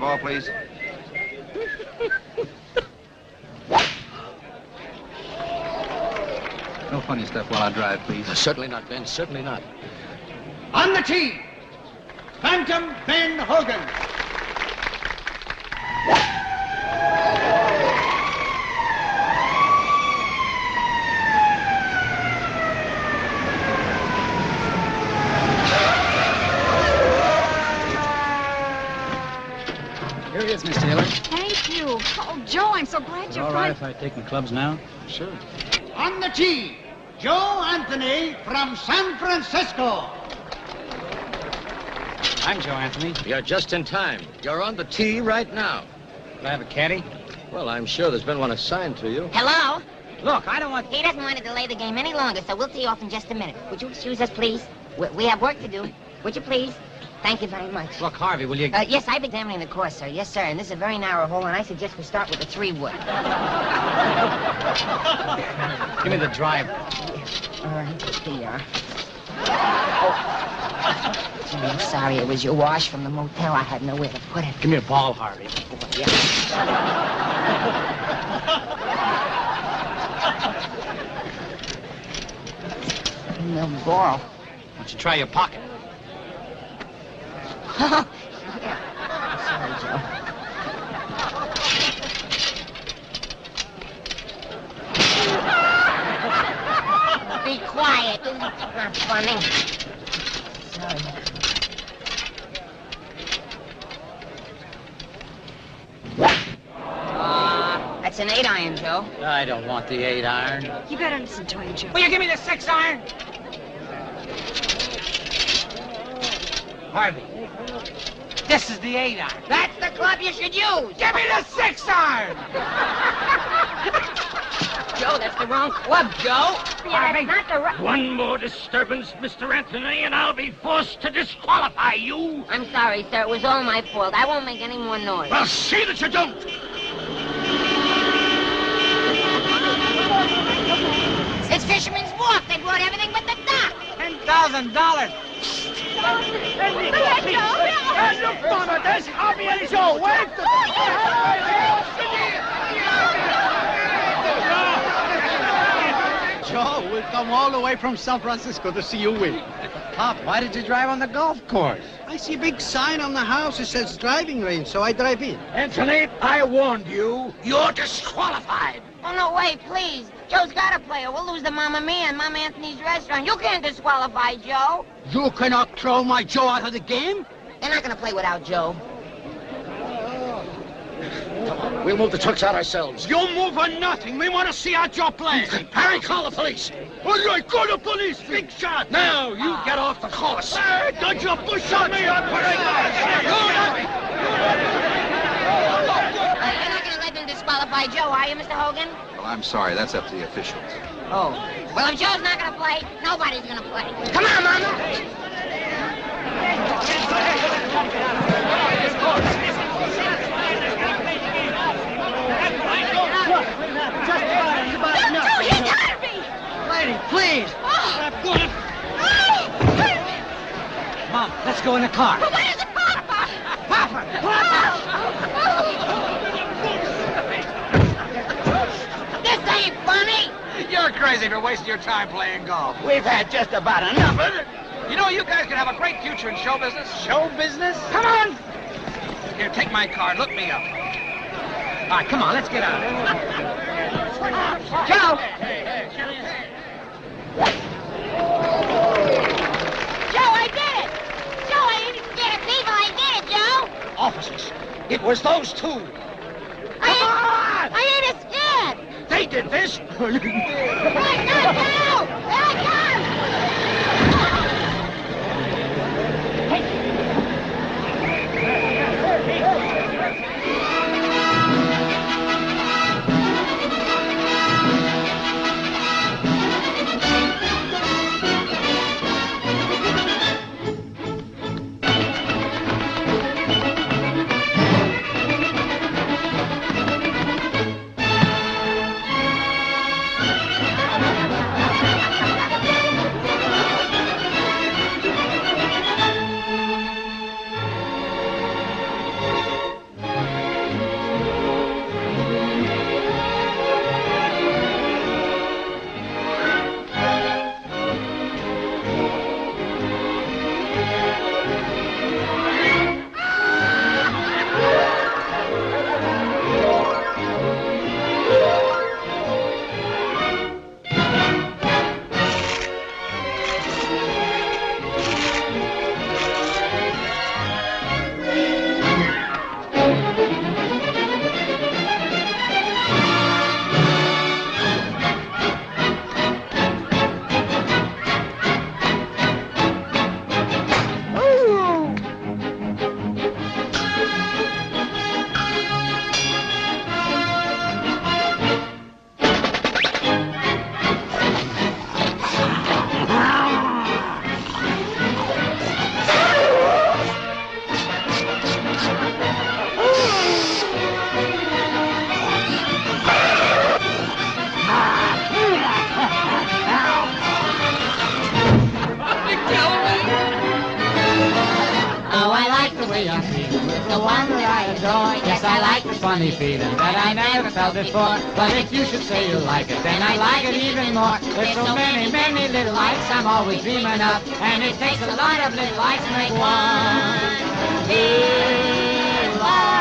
Speaker 12: Ball, please. No funny stuff while I drive, please.
Speaker 27: Uh, certainly not, Ben. Certainly not.
Speaker 35: On the tee, Bantam Ben Hogan.
Speaker 2: Here he is, Miss Taylor.
Speaker 11: Thank you. Oh, Joe, I'm so glad
Speaker 2: Is it
Speaker 11: you're
Speaker 2: all right
Speaker 11: fine.
Speaker 2: if I take my clubs now?
Speaker 35: Sure. On the tee, Joe Anthony from San Francisco.
Speaker 2: I'm Joe Anthony.
Speaker 27: You're just in time. You're on the tee right now.
Speaker 2: Do I have a caddy?
Speaker 27: Well, I'm sure there's been one assigned to you.
Speaker 1: Hello?
Speaker 2: Look, I don't want...
Speaker 1: He doesn't want to delay the game any longer, so we'll tee off in just a minute. Would you excuse us, please? We, we have work to do. Would you please? Thank you very much.
Speaker 2: Look, Harvey, will you...
Speaker 1: Uh, yes, I'm examining the course, sir. Yes, sir. And this is a very narrow hole, and I suggest we start with the three wood.
Speaker 2: Give me the driver.
Speaker 1: All right, here you are. Oh. Gee, I'm sorry it was your wash from the motel. I had nowhere to put it.
Speaker 2: Give me a ball, Harvey.
Speaker 1: No ball.
Speaker 2: Why don't you try your pocket?
Speaker 1: Yeah. Sorry, Joe. Be quiet. It's not funny. Sorry. Uh, that's an eight iron, Joe.
Speaker 2: I don't want the eight iron.
Speaker 11: You better listen to him, Joe.
Speaker 36: Will you give me the six iron?
Speaker 2: Harvey, this is the eight iron.
Speaker 36: That's the club you should use. Give me the six iron.
Speaker 1: Joe, that's the wrong club, Joe.
Speaker 4: Yeah,
Speaker 1: that's not the right...
Speaker 4: One more disturbance, Mr. Anthony, and I'll be forced to disqualify you.
Speaker 1: I'm sorry, sir. It was all my fault. I won't make any more noise.
Speaker 4: Well, see that you don't.
Speaker 1: It's Fisherman's Wharf. They brought everything but the dock.
Speaker 36: Ten thousand dollars.
Speaker 4: Joe.
Speaker 35: We've come all the way from San Francisco to see you win.
Speaker 2: Pop, why did you drive on the golf course?
Speaker 35: I see a big sign on the house. It says driving range, so I drive in.
Speaker 4: Anthony, I warned you. You're disqualified.
Speaker 1: Oh, no, wait, please. Joe's got to play or we'll lose the Mama Mia and Mama Anthony's restaurant. You can't disqualify Joe.
Speaker 35: You cannot throw my Joe out of the game?
Speaker 1: They're not going to play without Joe.
Speaker 27: Come on, We'll move the trucks out ourselves.
Speaker 4: You move or nothing. We want to see how Joe plays.
Speaker 27: Harry, call the police.
Speaker 4: All right, call the police. Big shot. Now, you get off the course. Hey, don't you push on me. I'm putting
Speaker 1: Uh, you're not going to let them disqualify Joe, are you, Mr. Hogan?
Speaker 12: Well, I'm sorry. That's up to the officials.
Speaker 1: Oh. Well, if Joe's not going to play, nobody's going to play. Come on, Mama.
Speaker 35: Just about it, about enough.
Speaker 11: Joe, he's Harvey!
Speaker 35: Lady, please.
Speaker 11: Oh.
Speaker 35: I'm gonna... Oh.
Speaker 2: Mom, let's go in the car.
Speaker 11: But where's the Papa?
Speaker 2: Papa!
Speaker 1: This ain't funny.
Speaker 7: You're crazy for wasting your time playing golf.
Speaker 4: We've had just about enough of it.
Speaker 7: You know, you guys could have a great future in show business.
Speaker 4: Show business?
Speaker 7: Come on! Here, take my card. Look me up.
Speaker 2: All right, come on, let's get out.
Speaker 1: Joe. [LAUGHS] Joe, I did it. Joe, I didn't get it, people. I did it, Joe.
Speaker 4: Officers, it was those two.
Speaker 1: I ain't, I ain't scared.
Speaker 4: They did this.
Speaker 1: Right, now, now! Here I come!
Speaker 2: Hey. Hey. I'm always dreaming of. And it takes a lot of little lights to make one big light.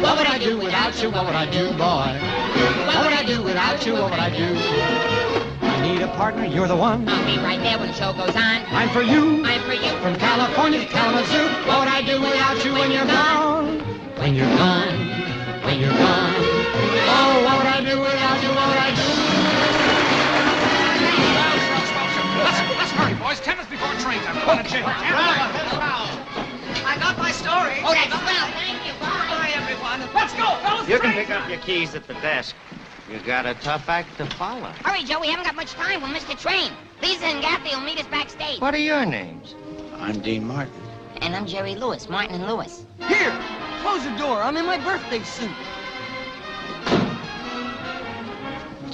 Speaker 2: What would I do without you? What would I do, boy? What would I do without you? What would I do? I need a partner, you're the one.
Speaker 1: I'll be right there when the show goes on.
Speaker 2: I'm for you.
Speaker 1: I'm for you.
Speaker 2: From California to Kalamazoo. What would I do without you when you're gone? When you're gone. When you're gone. Oh, what would I do without you? What would I do?
Speaker 7: Let's, let's hurry, boys. Ten minutes before train time. We're going to jail.
Speaker 4: I got my story.
Speaker 1: Oh, that's well. Thank you.
Speaker 4: Bye, everyone. Let's go, fellas.
Speaker 13: You can pick up your keys at the desk. You got a tough act to follow.
Speaker 1: Hurry, Joe. We haven't got much time. We'll miss the train. Lisa and Kathy will meet us backstage.
Speaker 13: What are your names?
Speaker 37: I'm Dean Martin.
Speaker 1: And I'm Jerry Lewis, Martin and Lewis.
Speaker 4: Here, close the door. I'm in my birthday suit.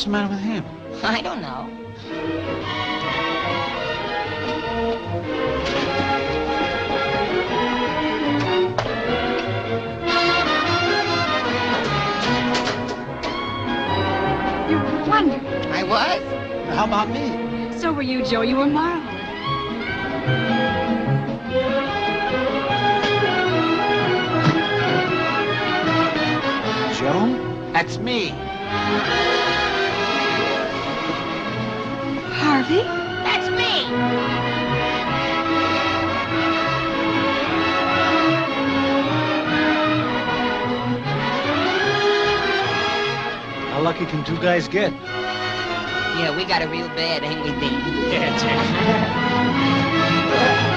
Speaker 37: What's the matter with him? [LAUGHS]
Speaker 1: I don't know.
Speaker 11: You were wonderful.
Speaker 1: I was?
Speaker 38: How about me?
Speaker 11: So were you, Joe. You were marvelous.
Speaker 38: Joe?
Speaker 39: That's me.
Speaker 1: That's me!
Speaker 38: How lucky can two guys get?
Speaker 1: Yeah, we got a real bad, ain't we, Dean? [LAUGHS] Yeah, Jack.